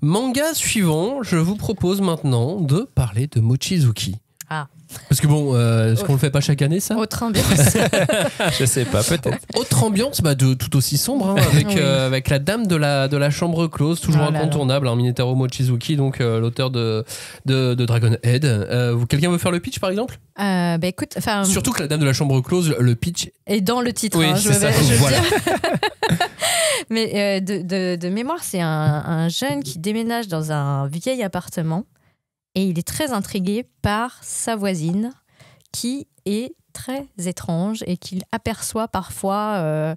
Manga suivant, je vous propose maintenant de parler de Mochizuki. Ah. Parce que bon, euh, est-ce qu'on le fait pas chaque année ça? Autre ambiance. Je sais pas, peut-être. Autre ambiance, bah, de, tout aussi sombre, hein, avec, Oui. euh, avec la dame de la, de la chambre close, toujours Oh là là. incontournable, hein, Minotauro Mochizuki, donc euh, l'auteur de, de, de Dragon Head. Euh, Quelqu'un veut faire le pitch par exemple? Euh, bah écoute, enfin, Surtout que la dame de la chambre close, le pitch. et dans le titre, Oui, hein, je, c'est ça, vais- je veux voilà. dire. Mais euh, de, de- de mémoire, c'est un, un jeune qui déménage dans un vieil appartement et il est très intrigué par sa voisine qui est très étrange et qu'il aperçoit parfois, euh,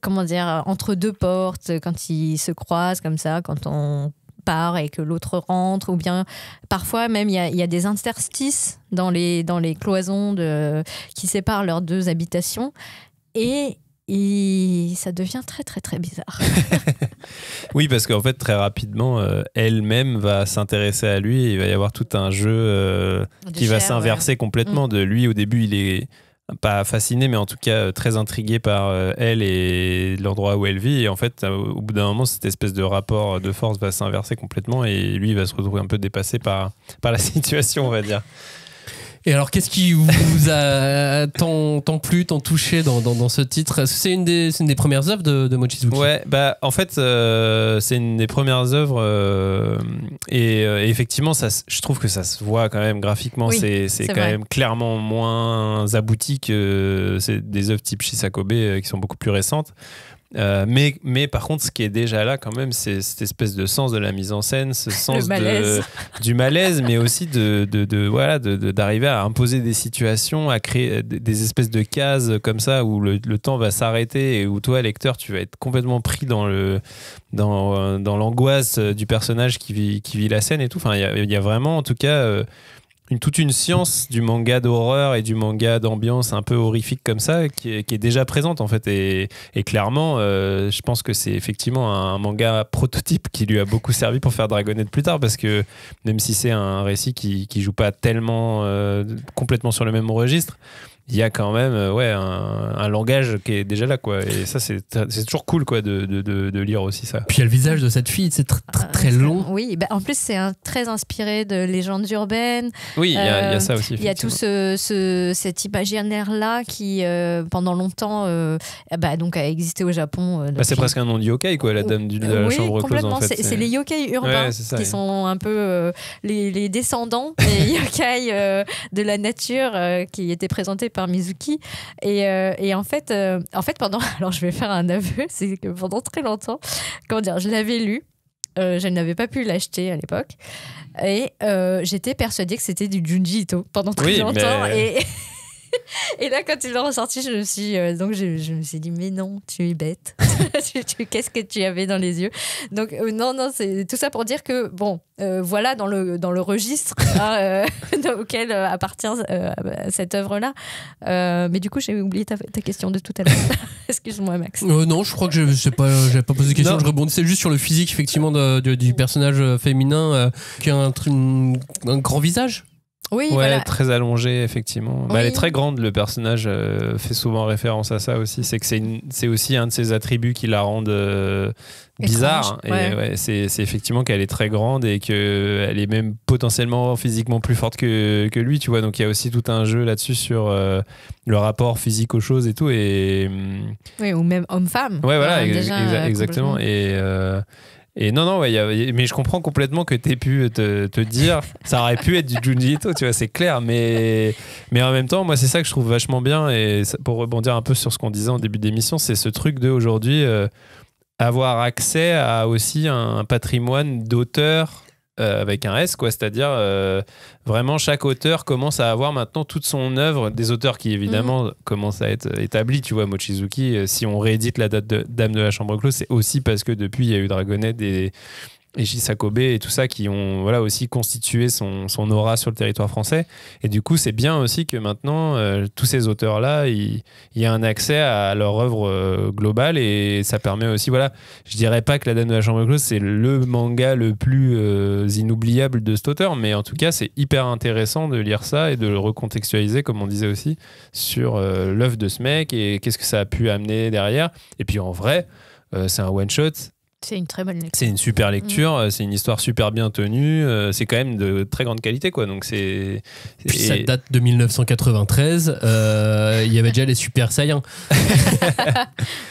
comment dire, entre deux portes, quand ils se croisent comme ça, quand on part et que l'autre rentre, ou bien parfois même il y a, des interstices dans les, dans les cloisons qui séparent leurs deux habitations. Et, et ça devient très très très bizarre. Oui, parce qu'en fait, très rapidement, euh, elle-même va s'intéresser à lui et il va y avoir tout un jeu euh, qui va s'inverser complètement. De lui, au début, il est pas fasciné, mais en tout cas euh, très intrigué par elle et l'endroit où elle vit. Et en fait, au bout d'un moment, cette espèce de rapport de force va s'inverser complètement et lui, il va se retrouver un peu dépassé par, par la situation, on va dire. Et alors, qu'est-ce qui vous a tant, tant plu, tant touché dans, dans, dans ce titre? Est-ce que C'est une, des- c'est une des premières œuvres de, de Mochizuki. Ouais, bah en fait, euh, c'est une des premières œuvres euh, et, euh, et effectivement, ça, je trouve que ça se voit quand même graphiquement. Oui, c'est quand vrai. même clairement moins abouti que c'est des œuvres type Shisakobe euh, qui sont beaucoup plus récentes. Euh, mais, mais par contre, ce qui est déjà là quand même, c'est cette espèce de sens de la mise en scène, ce sens de, malaise. du malaise, mais aussi de, de, de- voilà, d'arriver à imposer des situations, à créer des- espèces de cases comme ça où le, le temps va s'arrêter et où toi, lecteur, tu vas être complètement pris dans le dans, euh, dans l'angoisse du personnage qui vit, qui vit la scène et tout. Enfin, il y a, il y a vraiment, en tout cas, euh, toute une science du manga d'horreur et du manga d'ambiance un peu horrifique comme ça qui est, déjà présente en fait. Et, et clairement, euh, je pense que c'est effectivement un manga prototype qui lui a beaucoup servi pour faire Dragonette plus tard parce que même si c'est un récit qui, qui joue pas tellement euh, complètement sur le même registre, il y a quand même euh, ouais, un, un langage qui est déjà là. Quoi. Et ça, c'est c'est toujours cool quoi, de, de, de, lire aussi ça. Puis il y a le visage de cette fille, c'est tr- tr- très Euh, long. Oui, bah, en plus c'est un- très inspiré de légendes urbaines. Oui, il y, a- il y a Euh, ça aussi. Il y a tout ce, ce- cet imaginaire-là qui, euh, pendant longtemps, euh, bah, donc, a existé au Japon. euh, Bah, c'est presque un nom de yokai, quoi, la dame du, de la oui, chambre close complètement. en fait. C'est les yokai urbains Ouais, c'est ça, qui sont un peu euh, les, les descendants des yokai euh, de la nature euh, qui étaient présentés par Mizuki. Et, euh, et en fait, euh, en fait, pendant, alors je vais faire un aveu, c'est que pendant très longtemps, comment dire, je l'avais lu. euh, je n'avais pas pu l'acheter à l'époque. Et j'étais persuadée que c'était du Junji Ito pendant très Oui, longtemps. mais- Et, et là, quand il l'a ressorti, je me suis, euh, donc je, je me suis dit, mais non, tu es bête. Tu- tu- Qu'est-ce que tu avais dans les yeux? Donc, euh, non, non, c'est tout ça pour dire que, bon, euh, voilà dans le, dans le registre hein, euh, auquel euh, appartient euh, cette œuvre-là. Euh, mais du coup, j'ai oublié ta, ta question de tout à l'heure. Excuse-moi, Max. Euh, non, je crois que je sais pas, pas posé de question. Non. Je rebondissais juste sur le physique effectivement de- de- du personnage féminin euh, qui a un grand visage. Oui, Ouais, voilà. très allongée, effectivement. Bah, elle est très grande, le personnage euh, fait souvent référence à ça aussi. C'est que c'est aussi un de ses attributs qui la rendent euh, bizarre. Ouais. ouais, c'est effectivement qu'elle est très grande et qu'elle est même potentiellement physiquement plus forte que, que lui, tu vois. Donc il y a aussi tout un jeu là-dessus sur euh, le rapport physique aux choses et tout. Et. hum, Oui, ou même homme-femme. Ouais, voilà, Enfin, ex- déjà, exa- exactement. Et, et non, non, ouais, mais je comprends complètement que tu pu te, te dire, ça aurait pu être du Junji Ito, tu vois, c'est clair. Mais, mais en même temps, moi, c'est ça que je trouve vachement bien. Et pour rebondir un peu sur ce qu'on disait en début d'émission, c'est ce truc de aujourd'hui euh, avoir accès à aussi un patrimoine d'auteurs. Euh, avec un S, quoi, c'est-à-dire euh, vraiment chaque auteur commence à avoir maintenant toute son œuvre, des auteurs qui évidemment commencent à être établis, tu vois, Mochizuki, euh, si on réédite la date de Dame de la Chambre Close, c'est aussi parce que depuis il y a eu Dragonette et, et Shisakobe et tout ça qui ont voilà, aussi constitué son, aura sur le territoire français. Et du coup, c'est bien aussi que maintenant, euh, tous ces auteurs-là, il y a un accès à leur œuvre euh, globale et ça permet aussi, voilà, je dirais pas que La Dame de la Chambre Close, c'est le manga le plus euh, inoubliable de cet auteur, mais en tout cas, c'est hyper intéressant de lire ça et de le recontextualiser, comme on disait aussi, sur l'œuvre de ce mec et qu'est-ce que ça a pu amener derrière. Et puis en vrai, c'est un one-shot, C'est une très bonne lecture. c'est une super lecture, euh, c'est une histoire super bien tenue, euh, c'est quand même de très grande qualité, quoi. Donc c'est. Puis et- ça date de 1993. euh, Il y avait déjà les Super Saiyans.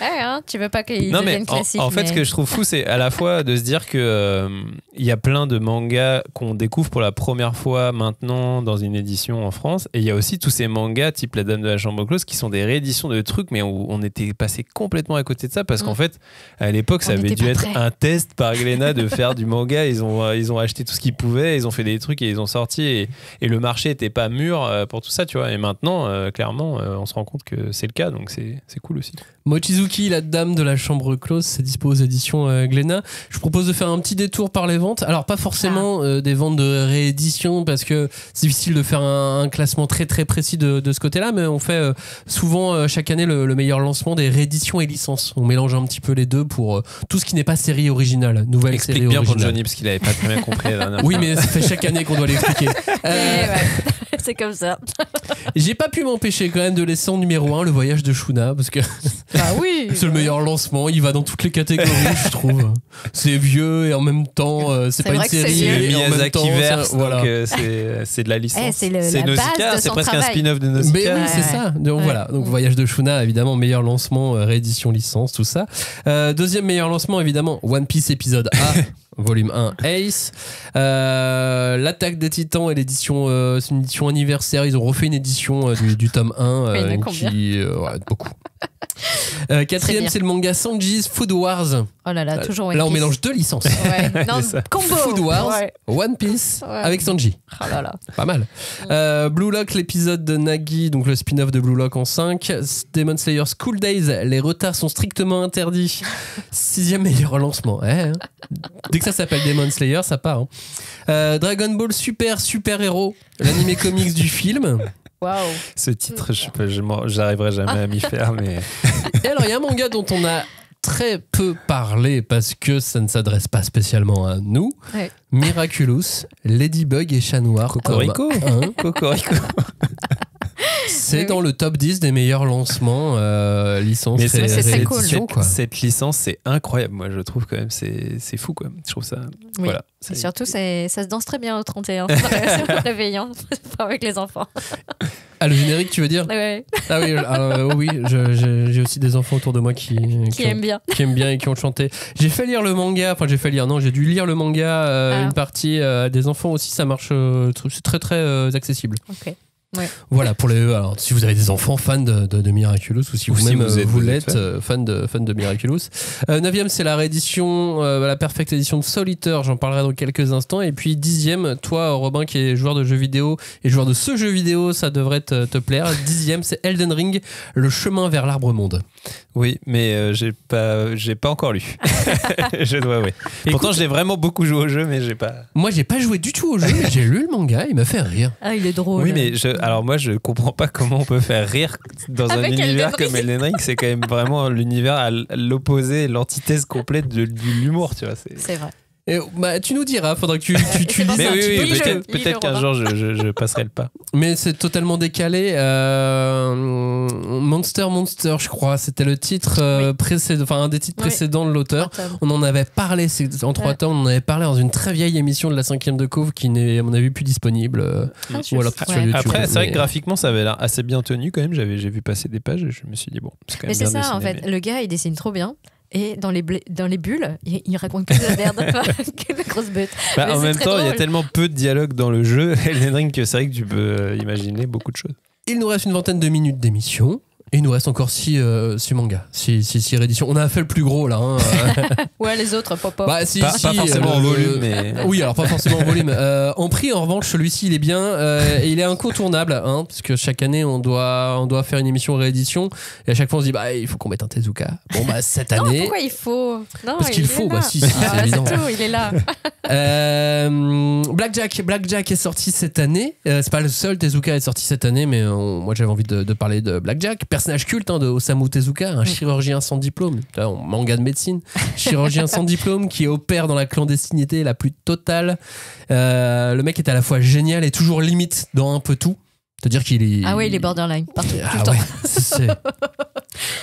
Ouais, hein, tu veux pas qu'il Non mais devienne en, classique. en fait, ce que je trouve fou, c'est à la fois de se dire que euh, il y a plein de mangas qu'on découvre pour la première fois maintenant dans une édition en France, et il y a aussi tous ces mangas type La Dame de la Chambre close qui sont des rééditions de trucs, mais où on était passé complètement à côté de ça parce qu'en Mm. fait, à l'époque, ça On avait dû être un test par Glénat de faire du manga. Ils ont euh, ils ont acheté tout ce qu'ils pouvaient, ils ont fait des trucs et ils ont sorti, et, et le marché était pas mûr euh, pour tout ça, tu vois. Et maintenant, euh, clairement, euh, on se rend compte que c'est le cas, donc c'est cool aussi. Mochizuki, la dame de la chambre close, c'est dispo aux éditions euh, Glénat. Je propose de faire un petit détour par les ventes. Alors pas forcément euh, des ventes de réédition parce que c'est difficile de faire un, un classement très très précis de, de ce côté-là, mais on fait souvent chaque année le, le meilleur lancement des rééditions et licences. On mélange un petit peu les deux pour tout ce qui n'est pas série originale, nouvelle Explique série bien pour originale. Johnny parce qu'il avait pas très bien compris la dernière Oui, fois. mais ça fait chaque année qu'on doit l'expliquer. Euh, ouais. c'est comme ça. J'ai pas pu m'empêcher quand même de laisser en numéro 1 le voyage de Shuna parce que Ah oui. c'est le meilleur lancement. Il va dans toutes les catégories, je trouve. C'est vieux et en même temps, euh, c'est C'est pas une c'est série. même Miyazaki verse, voilà. donc euh, c'est c'est de la licence. Eh, c'est le- la Nausicaa, base de c'est presque un spin-off de Mais Nausicaa. oui, c'est Ouais. ça. Donc Ouais. voilà. Donc. Voyage de Shuna, évidemment, meilleur lancement, euh, réédition licence, tout ça. Euh, deuxième meilleur lancement, évidemment, One Piece épisode A. Volume 1 Ace Euh, l'attaque des titans et l'édition euh, c'est une édition anniversaire ils ont refait une édition euh, du, du tome 1 euh, Mais il y en a combien qui euh, ouais, beaucoup Euh, quatrième c'est le manga Sanji's Food Wars Oh là là, toujours One là on Piece. mélange deux licences Ouais. Non, combo. Food Wars Ouais. One Piece Ouais. avec Sanji Oh là là. pas mal. Euh, Blue Lock, l'épisode de Nagi, donc le spin-off de Blue Lock en 5. Demon Slayer School Days, les retards sont strictement interdits. Sixième meilleur lancement. Hein. Dès que ça s'appelle Demon Slayer, ça part. hein. Euh, Dragon Ball Super Super Héros, l'animé comics du film. Ce titre, j'arriverai jamais à m'y faire, mais Et alors, il y a un manga dont on a très peu parlé parce que ça ne s'adresse pas spécialement à nous. Ouais. Miraculous, Ladybug et Chat Noir. Cocorico. 1. Cocorico. C'est Oui, dans le top 10 des meilleurs lancements euh, licence Mais c'est très cool. cette, quoi. cette licence, c'est incroyable. Moi, je trouve quand même, c'est c'est fou, quoi. Je trouve ça. Oui. Voilà. Et surtout, ça se danse très bien au 31. C'est réveillant avec les enfants. Ah, le générique, tu veux dire Ouais, Ah oui, euh, oui je- je- j'ai aussi des enfants autour de moi qui, qui aiment bien. qui aiment bien et qui ont chanté. J'ai fait lire le manga, enfin j'ai fait lire, non, j'ai dû lire le manga, euh, Ah. une partie euh, des enfants aussi, ça marche, euh, c'est très très euh, accessible. Ok. Voilà, pour les. Alors, si vous avez des enfants fans de, de, de Miraculous ou si Ou si vous-même vous euh, l'êtes fan. euh, fan de, fan de Miraculous. Euh, neuvième, c'est la réédition, euh, la perfecte édition de Solitaire, j'en parlerai dans quelques instants. Et puis dixième, toi, Robin, qui est joueur de jeux vidéo et joueur de ce jeu vidéo, ça devrait te, te plaire. Dixième, c'est Elden Ring, le chemin vers l'arbre monde. Oui, mais euh, j'ai pas, j'ai pas encore lu. je dois avouer. Pourtant, j'ai vraiment beaucoup joué au jeu, mais j'ai pas. Moi, j'ai pas joué du tout au jeu, mais j'ai lu le manga, il m'a fait rire. Ah, il est drôle. Oui, mais je, alors moi, je comprends pas comment on peut faire rire dans un univers comme Elden Ring. C'est quand même vraiment l'univers à l'opposé, l'antithèse complète de, de l'humour, tu vois. C'est vrai. Et, bah, tu nous diras, faudra que tu, tu, tu lises un oui, petit oui, peu. peut-être, peut-être qu'un jour, je, je, je passerai le pas. Mais c'est totalement décalé. Euh, Monster Monster, je crois, c'était le titre euh, précédent, enfin un des titres Oui. précédents de l'auteur. On en avait parlé en trois temps. On en avait parlé dans une très vieille émission de la cinquième de Cove qui n'est, à mon avis, plus disponible. euh, Ah, je- Voilà, sur. YouTube. Après, c'est vrai mais- que graphiquement, ça avait l'air assez bien tenu quand même. J'avais, j'ai vu passer des pages et je me suis dit, bon, c'est quand même Mais c'est ça, en fait. mais- Le gars, il dessine trop bien. Et dans les, blé- dans les bulles, il, il raconte que de la merde. que de grosses bêtes. Bah, Mais en même temps, il y a tellement peu de dialogue dans le jeu, Elden Ring, que c'est vrai que tu peux imaginer beaucoup de choses. Il nous reste une vingtaine de minutes d'émission. Et il nous reste encore six, euh, six mangas, six, six, six rééditions. On a fait le plus gros là. hein. Ouais, les autres, pop pop. Bah, si, Pas, si, pas forcément euh, en le- volume, mais. Oui, alors pas forcément en volume. Euh, en prix, en revanche, celui-ci, il est bien. euh, et il est incontournable, hein, parce que chaque année, on doit, on doit faire une émission réédition. Et à chaque fois, on se dit, bah, il faut qu'on mette un Tezuka. Bon, bah, cette non, année. pourquoi il faut Non, Parce qu'il il faut, bah, là. si, si, c'est Ah, évident. Tout, il est là. Euh, Blackjack, Blackjack est sorti cette année. Euh, c'est pas le seul Tezuka est sorti cette année, mais on- moi j'avais envie de, de parler de Blackjack, personnage culte hein, de Osamu Tezuka, un chirurgien sans diplôme, on- manga de médecine, chirurgien sans diplôme qui opère dans la clandestinité la plus totale. Euh, le mec est à la fois génial et toujours limite dans un peu tout. C'est-à-dire qu'il est. Ah ouais, il est borderline. Partout, tout Ah le temps. ouais, c'est-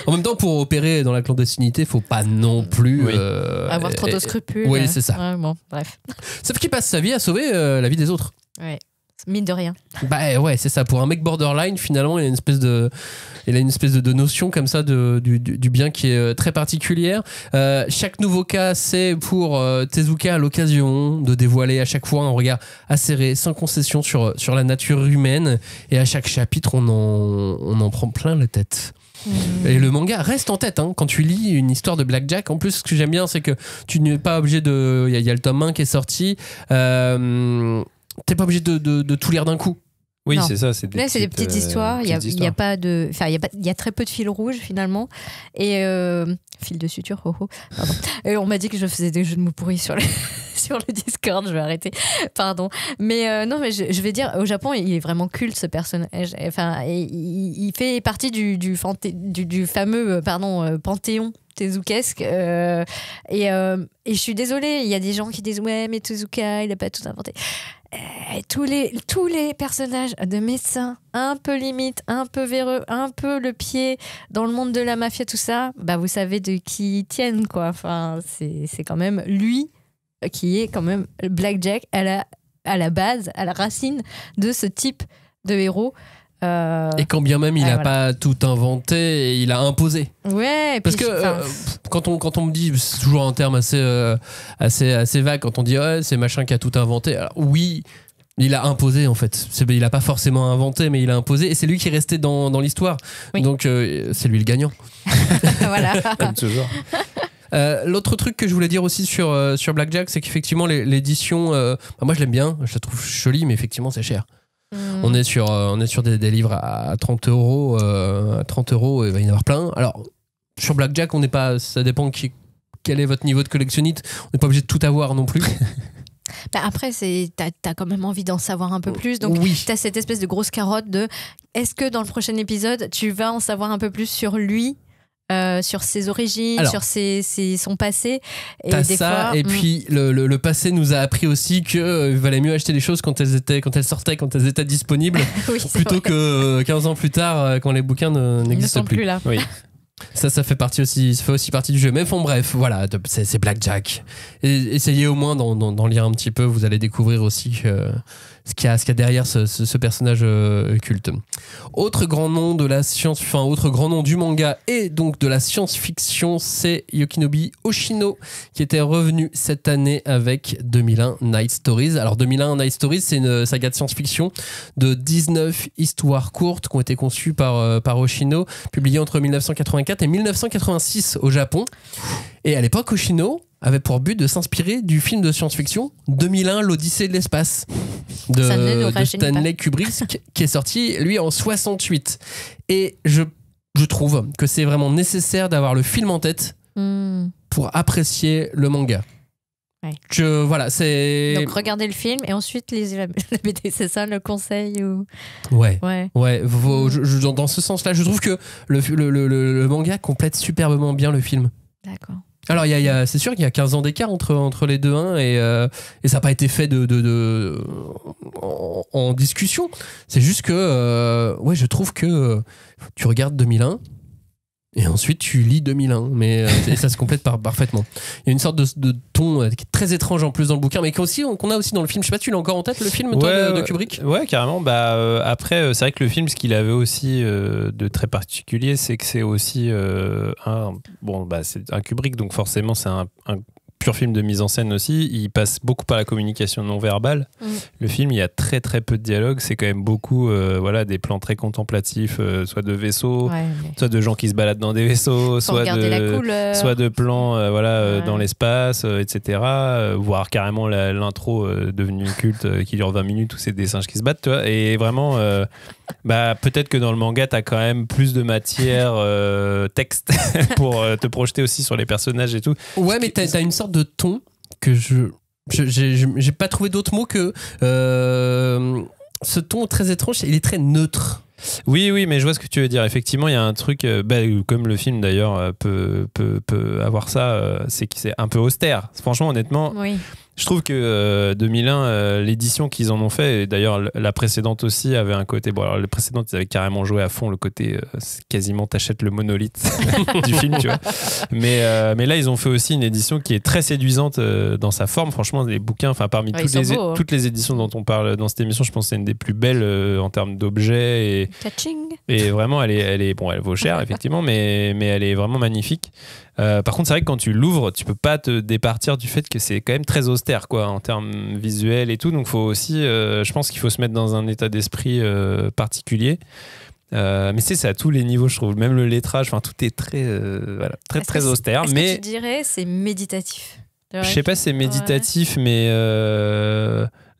En même temps, pour opérer dans la clandestinité, faut pas non plus Oui. euh, Avoir trop de scrupules. oui, c'est ça. Ouais, bon, bref. Sauf qu'il passe sa vie à sauver euh, la vie des autres. Ouais. Mine de rien. Bah ouais, c'est ça. Pour un mec borderline, finalement, il a une espèce de, il a une espèce de, de notion comme ça de, du, du- bien qui est euh, très particulière. Euh, chaque nouveau cas, c'est pour euh, Tezuka l'occasion de dévoiler à chaque fois un regard acéré, sans concession sur, sur la nature humaine. Et à chaque chapitre, on en, on en prend plein la tête. Et le manga reste en tête hein. quand tu lis une histoire de Blackjack. En plus, ce que j'aime bien, c'est que tu n'es pas obligé de. Il y, y a le tome 1 qui est sorti. Euh, T'es pas obligé de, de- de tout lire d'un coup. Oui, Non. c'est ça. C'est des Là, c'est des petites euh, histoires. Il y a, y pas de, enfin, il y a y très peu de fil rouge finalement. Et euh, fil de suture, oh, oh, pardon. Et on m'a dit que je faisais des jeux de mots pourris sur le sur le Discord. Je vais arrêter. Pardon. Mais euh, non, mais je, je vais dire, au Japon, il est vraiment culte ce personnage. Enfin, et il, il fait partie du du, fanté- du, du fameux, pardon, euh, panthéon. Tezukesque euh, et, euh, et je suis désolée il y a des gens qui disent ouais mais Tezuka il a pas tout inventé Et tous les, tous les personnages de médecins, un peu limite, un peu véreux, un peu le pied dans le monde de la mafia, tout ça, bah vous savez de qui ils tiennent, quoi. Enfin, c'est c'est quand même lui qui est quand même Blackjack à la, à la base, à la racine de ce type de héros. Euh, Et quand bien même il Ouais, n'a voilà. pas tout inventé, il a imposé. ouais, et Parce que enfin, euh, quand, on, quand on me dit, c'est toujours un terme assez, euh, assez, assez vague, quand on dit ouais, c'est machin qui a tout inventé. Alors, oui, il a imposé en fait. Il n'a pas forcément inventé, mais il a imposé. Et c'est lui qui est resté dans, dans l'histoire. Oui. Donc euh, c'est lui le gagnant. voilà. Comme toujours. Euh, L'autre truc que je voulais dire aussi sur, euh, sur Blackjack, c'est qu'effectivement, l'édition, euh, bah, moi je l'aime bien, je la trouve jolie, mais effectivement, c'est cher. Mm. On est sur, euh, on est sur des, des livres à 30 euros. euh, à 30 euros, il va y en avoir plein. Alors, sur Blackjack, on n'est pas. Ça dépend qui, quel est votre niveau de collectionnite. On n'est pas obligé de tout avoir non plus. Bah, après, c'est t'as as quand même envie d'en savoir un peu plus. Donc, oui. t'as cette espèce de grosse carotte de est-ce que dans le prochain épisode, tu vas en savoir un peu plus sur lui euh, sur ses origines, Alors, sur ses, ses- son passé. Et des ça, fois, et mm, puis le, le- le passé nous a appris aussi qu'il valait mieux acheter les choses quand elles, étaient, quand elles sortaient, quand elles étaient disponibles, oui, plutôt vrai. que euh, 15 ans plus tard, euh, quand les bouquins ne n'existent plus. plus là. Oui. Ça, ça fait partie aussi, ça fait aussi partie du jeu. Mais bon, bref, voilà, c'est Blackjack. Essayez au moins d'en- lire un petit peu. Vous allez découvrir aussi ce qu'il y qu'il y a derrière ce, personnage euh, culte. Autre grand nom de la science, enfin autre grand nom du manga et donc de la science-fiction, c'est Yokinobi Oshino qui était revenu cette année avec 2001 Night Stories. Alors 2001 Night Stories, c'est une saga de science-fiction de 19 histoires courtes qui ont été conçues par, euh, par Oshino, publiées entre 1984 et 1986 au Japon. Et à l'époque, Oshino avait pour but de s'inspirer du film de science-fiction 2001 l'Odyssée de l'espace de, Stanley Kubrick qui est sorti lui en 68. Et je, je trouve que c'est vraiment nécessaire d'avoir le film en tête Mm. pour apprécier le manga. Ouais. Je, voilà, c'est. Donc regardez le film et ensuite lisez la, la BD, c'est ça le conseil ou Ouais. ouais. Ouais, vos- Mm. je- je- dans- dans ce sens-là, je trouve que le, le, le- manga complète superbement bien le film. D'accord. Alors, y a- y a- c'est sûr qu'il y a 15 ans d'écart entre, entre les deux, hein, et, euh, et ça n'a pas été fait de, de, de- en, en discussion. C'est juste que, euh, ouais, je trouve que euh, tu regardes 2001 et ensuite tu lis 2001, mais euh, ça se complète par- parfaitement. Il y a une sorte de, de ton euh, qui est très étrange en plus dans le bouquin, mais qu'on a aussi dans le film. Je sais pas, tu l'as encore en tête le film toi, de. Kubrick? Ouais, carrément. Bah, euh, après, c'est vrai que le film, ce qu'il avait aussi de très particulier, c'est que c'est aussi un. Bon, bah, c'est un Kubrick, donc forcément, c'est un, un pur film de mise en scène aussi. Il passe beaucoup par la communication non verbale. Mm. Le film, il y a très très peu de dialogue. C'est quand même beaucoup, euh, voilà, des plans très contemplatifs, euh, soit de vaisseaux, Ouais, mais soit de gens qui se baladent dans des vaisseaux, soit de soit plans euh, voilà euh, Ouais. dans l'espace euh, etc euh, voire carrément l'intro euh, devenue culte euh, qui dure 20 minutes où c'est des singes qui se battent tu vois et vraiment euh, bah peut-être que dans le manga t'as quand même plus de matière euh, texte pour euh, te projeter aussi sur les personnages et tout Ouais, mais t'as as une sorte de ton que je. je- J'ai pas trouvé d'autre mot que. euh, ce ton très étrange, il est très neutre. oui oui mais je vois ce que tu veux dire effectivement il y a un truc euh, bah, comme le film d'ailleurs euh, peut, peut, peut avoir ça c'est que c'est un peu austère franchement honnêtement Oui. Je trouve que euh, 2001, euh, l'édition qu'ils en ont fait, et d'ailleurs la précédente aussi avait un côté. Bon, alors les précédentes, ils avaient carrément joué à fond le côté euh, quasiment t'achètes le monolithe du film, tu vois. Mais, euh, mais là, ils ont fait aussi une édition qui est très séduisante euh, dans sa forme. Franchement, les bouquins, enfin, parmi Ouais, toutes, ils les, sont beaux, hein. toutes les éditions dont on parle dans cette émission, je pense que c'est une des plus belles euh, en termes d'objets et, Catching. et vraiment, elle est, elle est, bon, elle vaut cher, effectivement, mais, mais elle est vraiment magnifique. Euh, par contre, c'est vrai que quand tu l'ouvres, tu peux pas te départir du fait que c'est quand même très austère, quoi, en termes visuels et tout. Donc, faut aussi, euh, je pense qu'il faut se mettre dans un état d'esprit euh, particulier. Mais c'est ça à tous les niveaux, je trouve. Même le lettrage, enfin, tout est très, voilà, très, très austère. Est-ce Mais que tu dirais c'est méditatif? Je sais pas si c'est méditatif, mais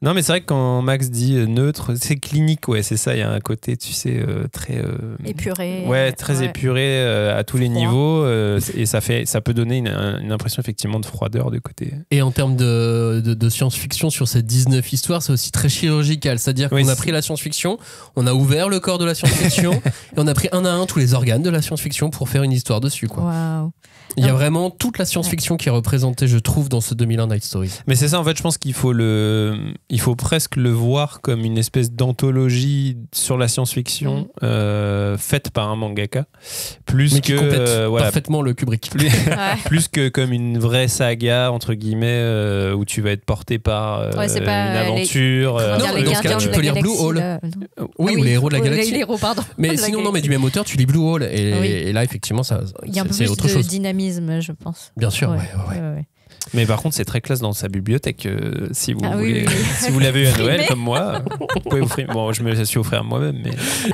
non, mais c'est vrai que quand Max dit euh, neutre, c'est clinique, ouais, c'est ça. Il y a un côté, tu sais, euh, très euh, Épuré. Ouais, très Ouais. épuré euh, à tous les niveaux euh, et ça fait, ça peut donner une, une impression effectivement de froideur de côté. Et en termes de, de- de science-fiction sur ces 19 histoires, c'est aussi très chirurgical. C'est-à-dire Oui, qu'on a pris la science-fiction, on a ouvert le corps de la science-fiction, et on a pris un à un tous les organes de la science-fiction pour faire une histoire dessus. Quoi. Waouh. Il y a vraiment toute la science-fiction qui est représentée, je trouve, dans ce 2001 Night Stories. Mais c'est ça, en fait, je pense qu'il faut le, il faut presque le voir comme une espèce d'anthologie sur la science-fiction Mhm. euh, faite par un mangaka, plus Mais que euh, voilà, parfaitement le Kubrick. plus, Ouais. plus que comme une vraie saga entre guillemets euh, où tu vas être porté par euh, Ouais, une les- aventure. Euh, non, les dans ce de tu peux lire Blue Hall. Oui, Ah ou les héros de la ou galaxie. Les héros, pardon. Mais sinon, non, mais du même auteur, tu lis Blue Hole. Et, Oui. et là, effectivement, ça, Il y a un peu c'est autre chose. Dynamisme, je pense. Bien sûr, ouais, Ouais, ouais, ouais. ouais, ouais. Mais par contre, c'est très classe dans sa bibliothèque. euh, si vous Ah oui, voulez, oui, oui. si vous l'avez eu à Noël comme moi, vous pouvez offrir. Bon, je me la suis offert moi-même, mais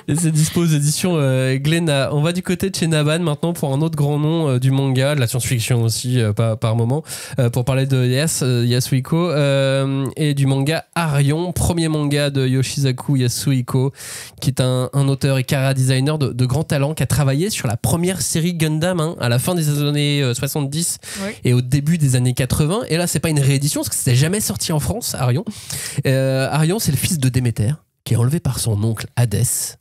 Et c'est dispo aux éditions euh, Glénat. On va du côté de chez Naban maintenant pour un autre grand nom euh, du manga, de la science-fiction aussi euh, par, par moment, euh, pour parler de Yas, euh, Yasuhiko euh, et du manga Arion, premier manga de Yoshizaku Yasuhiko, qui est un, un auteur et cara designer de, de grand talent qui a travaillé sur la première série Gundam hein, à la fin des années euh, 70 Oui. et au début des années 80. Et là, c'est pas une réédition parce que c'était jamais sorti en France, Arion. Euh, Arion, c'est le fils de Déméter qui est enlevé par son oncle Hadès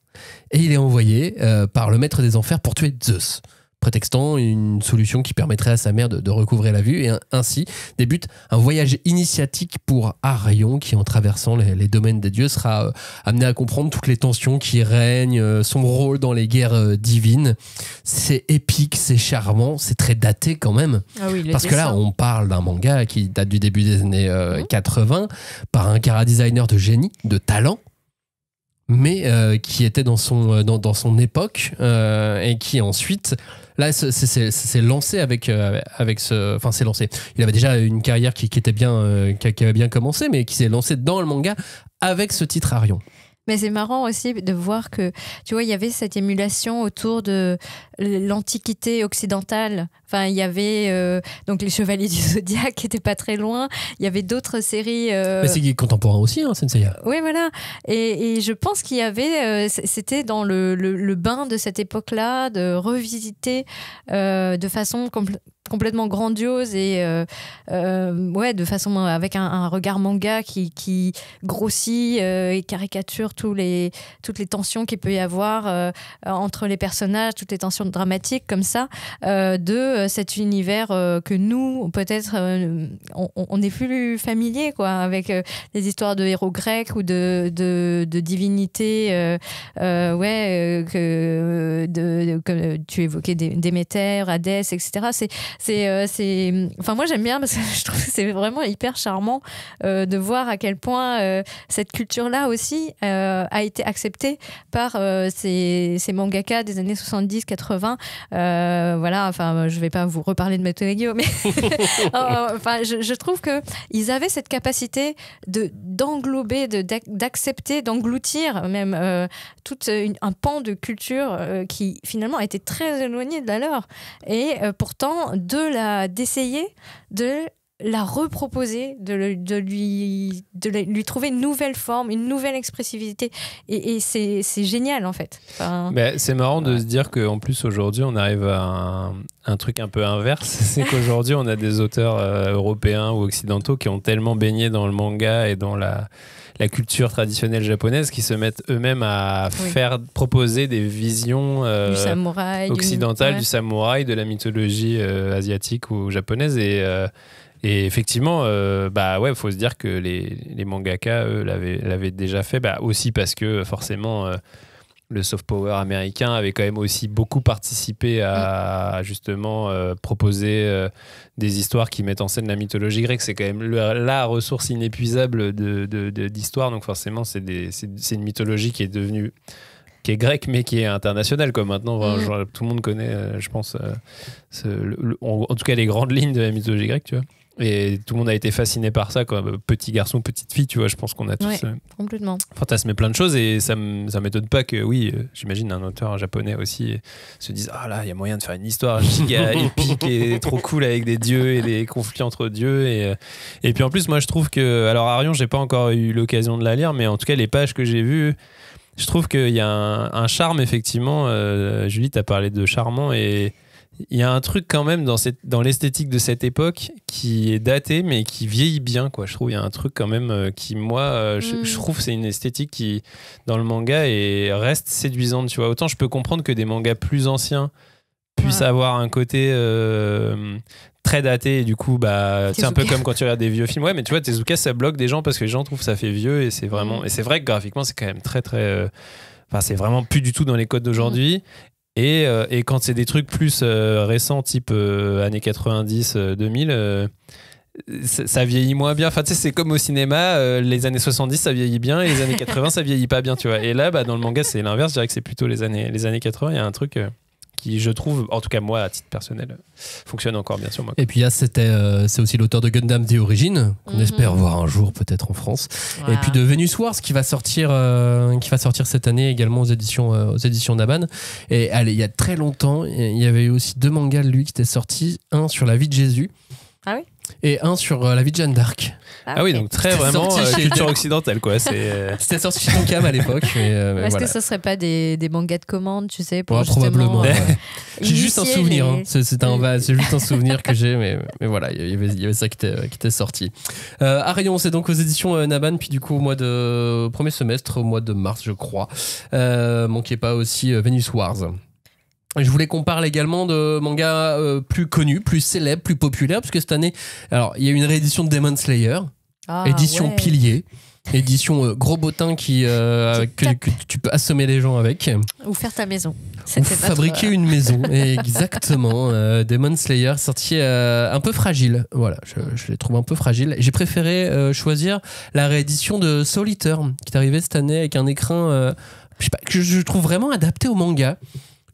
et il est envoyé euh, par le maître des enfers pour tuer Zeus, prétextant une solution qui permettrait à sa mère de, de recouvrer la vue. Et ainsi débute un voyage initiatique pour Arion qui, en traversant les, les domaines des dieux, sera euh, amené à comprendre toutes les tensions qui règnent, euh, son rôle dans les guerres euh, divines. C'est épique, c'est charmant, c'est très daté quand même. Ah oui, Parce que là, on parle d'un manga qui date du début des années euh, Mhm. 80 par un cara designer de génie, de talent, mais euh, qui était dans son, dans, dans son époque euh, et qui ensuite. Là, c'est- lancé avec, euh, avec ce. Enfin, c'est lancé. Il avait déjà une carrière qui, qui était bien, euh, qui, qui avait bien commencé, mais qui s'est lancé dans le manga avec ce titre Arion. Mais c'est marrant aussi de voir que, tu vois, il y avait cette émulation autour de l'Antiquité occidentale. Enfin, il y avait euh, donc les Chevaliers du Zodiaque qui étaient pas très loin. Il y avait d'autres séries. euh, Mais c'est contemporain aussi, hein, Senseiya. Oui, voilà. Et, et je pense qu'il y avait, euh, c'était dans le, le- le bain de cette époque-là, de revisiter euh, de façon compl- complètement grandiose et euh, euh, ouais, de façon avec un, regard manga qui, qui grossit euh, et caricature tous les, toutes les tensions qu'il peut y avoir euh, entre les personnages, toutes les tensions dramatiques comme ça, de cet univers que nous, peut-être, on, on est plus familier quoi, avec des histoires de héros grecs ou de, de, de divinités, ouais, que, que tu évoquais Dé- Déméter, Hadès, etc. C'est, c'est, euh, c'est, enfin moi j'aime bien parce que je trouve que c'est vraiment hyper charmant euh, de voir à quel point euh, cette culture-là aussi a été acceptée par ces, ces mangaka des années 70-80. Euh, voilà, enfin je vais pas vous reparler de Metolegio, mais enfin je, trouve que ils avaient cette capacité de d'englober, de d'ac- d'accepter, d'engloutir même tout un pan de culture qui finalement était très éloigné de la leur, et pourtant de la d'essayer de la reproposer, de, le- de lui, de lui trouver une nouvelle forme, une nouvelle expressivité. Et, et c'est génial, en fait. Enfin, Bah, c'est marrant de se dire qu'en plus aujourd'hui on arrive à un, un truc un peu inverse, c'est qu'aujourd'hui on a des auteurs euh, européens ou occidentaux qui ont tellement baigné dans le manga et dans la, la culture traditionnelle japonaise qui se mettent eux-mêmes à Oui. faire proposer des visions euh, du samouraï. du- occidentales du samouraï, de la mythologie euh, asiatique ou japonaise et euh, et effectivement, euh, bah ouais, faut se dire que les, les mangaka, eux, l'avaient l'avaient déjà fait, bah aussi parce que forcément, euh, le soft power américain avait quand même aussi beaucoup participé à justement euh, proposer euh, des histoires qui mettent en scène la mythologie grecque. C'est quand même le- la ressource inépuisable de- de- de- d'histoire. Donc forcément, c'est une mythologie qui est devenue qui est grecque mais qui est internationale quoi maintenant Enfin, Mm. genre, tout le monde connaît euh, je pense ce- le- le- en, en tout cas les grandes lignes de la mythologie grecque tu vois et tout le monde a été fasciné par ça quoi petit garçon petite fille tu vois je pense qu'on a tous Ouais. euh, Complètement. fantasmé plein de choses et ça ça m'étonne pas que oui euh, j'imagine un auteur japonais aussi euh, se dise ah là il y a moyen de faire une histoire giga épique et trop cool avec des dieux et des conflits entre dieux et euh, et puis en plus moi je trouve que alors Arion j'ai pas encore eu l'occasion de la lire mais en tout cas les pages que j'ai vues je trouve qu'il y a un, un charme effectivement euh, Julie t'as parlé de charmant et il y a un truc quand même dans, cette, dans l'esthétique de cette époque qui est daté mais qui vieillit bien quoi je trouve il y a un truc quand même euh, qui moi euh, je, Mm. je trouve c'est une esthétique qui dans le manga et reste séduisante tu vois autant je peux comprendre que des mangas plus anciens puisse Ouais. avoir un côté euh, très daté et du coup bah c'est un peu comme quand tu regardes des vieux films ouais mais tu vois Tezuka ça bloque des gens parce que les gens trouvent que ça fait vieux et c'est vraiment Mm. et c'est vrai que graphiquement c'est quand même très très euh, enfin c'est vraiment plus du tout dans les codes d'aujourd'hui et, euh, et quand c'est des trucs plus euh, récents type euh, années 90 euh, 2000 euh, ça vieillit moins bien. Enfin, tu sais, c'est comme au cinéma, les années 70, ça vieillit bien, et les années 80, ça vieillit pas bien, tu vois. Et là, bah, dans le manga, c'est l'inverse. Je dirais que c'est plutôt les années, les années 80. Il y a un truc qui, je trouve, en tout cas moi, à titre personnel, fonctionne encore bien sur moi. Et puis là, c'était, euh, c'est aussi l'auteur de Gundam The Origin, qu'on Mhm. espère voir un jour peut-être en France. Et puis de Venus Wars qui va sortir, euh, qui va sortir cette année également aux éditions, euh, aux éditions Naban. Et allez, il y a très longtemps, il y avait eu aussi deux mangas de lui qui étaient sortis, un sur la vie de Jésus. Ah oui? Et un sur euh, la vie de Jeanne d'Arc. Ah oui, ok. donc très vraiment euh, culture occidentale, quoi. C'est euh, C'était sorti chez Tonkam à l'époque. mais, euh, Est-ce voilà. que ce serait pas des, des mangas de commande, tu sais, pour Ouais, probablement. euh. J'ai juste un souvenir. les- hein. C'est un, c'est juste un souvenir que j'ai, mais, mais voilà, il y avait, il y avait ça qui était, qui était sorti. Euh, Arion, c'est donc aux éditions euh, Naban, puis du coup au mois de premier semestre, au mois de mars, je crois. Euh, manquez pas aussi euh, Venus Wars. Je voulais qu'on parle également de mangas euh, plus connus, plus célèbres, plus populaires, parce que cette année, alors il y a eu une réédition de Demon Slayer, Ah, édition ouais. pilier. Édition euh, gros bottin qui, euh, que, tu peux assommer les gens avec. Ou faire ta maison. Ou fabriquer euh, une maison, exactement. Euh, Demon Slayer, sorti un peu fragile. Voilà, je, je les trouve un peu fragiles. J'ai préféré choisir la réédition de Soul Eater, qui est arrivée cette année avec un écrin je sais pas, que je trouve vraiment adapté au manga.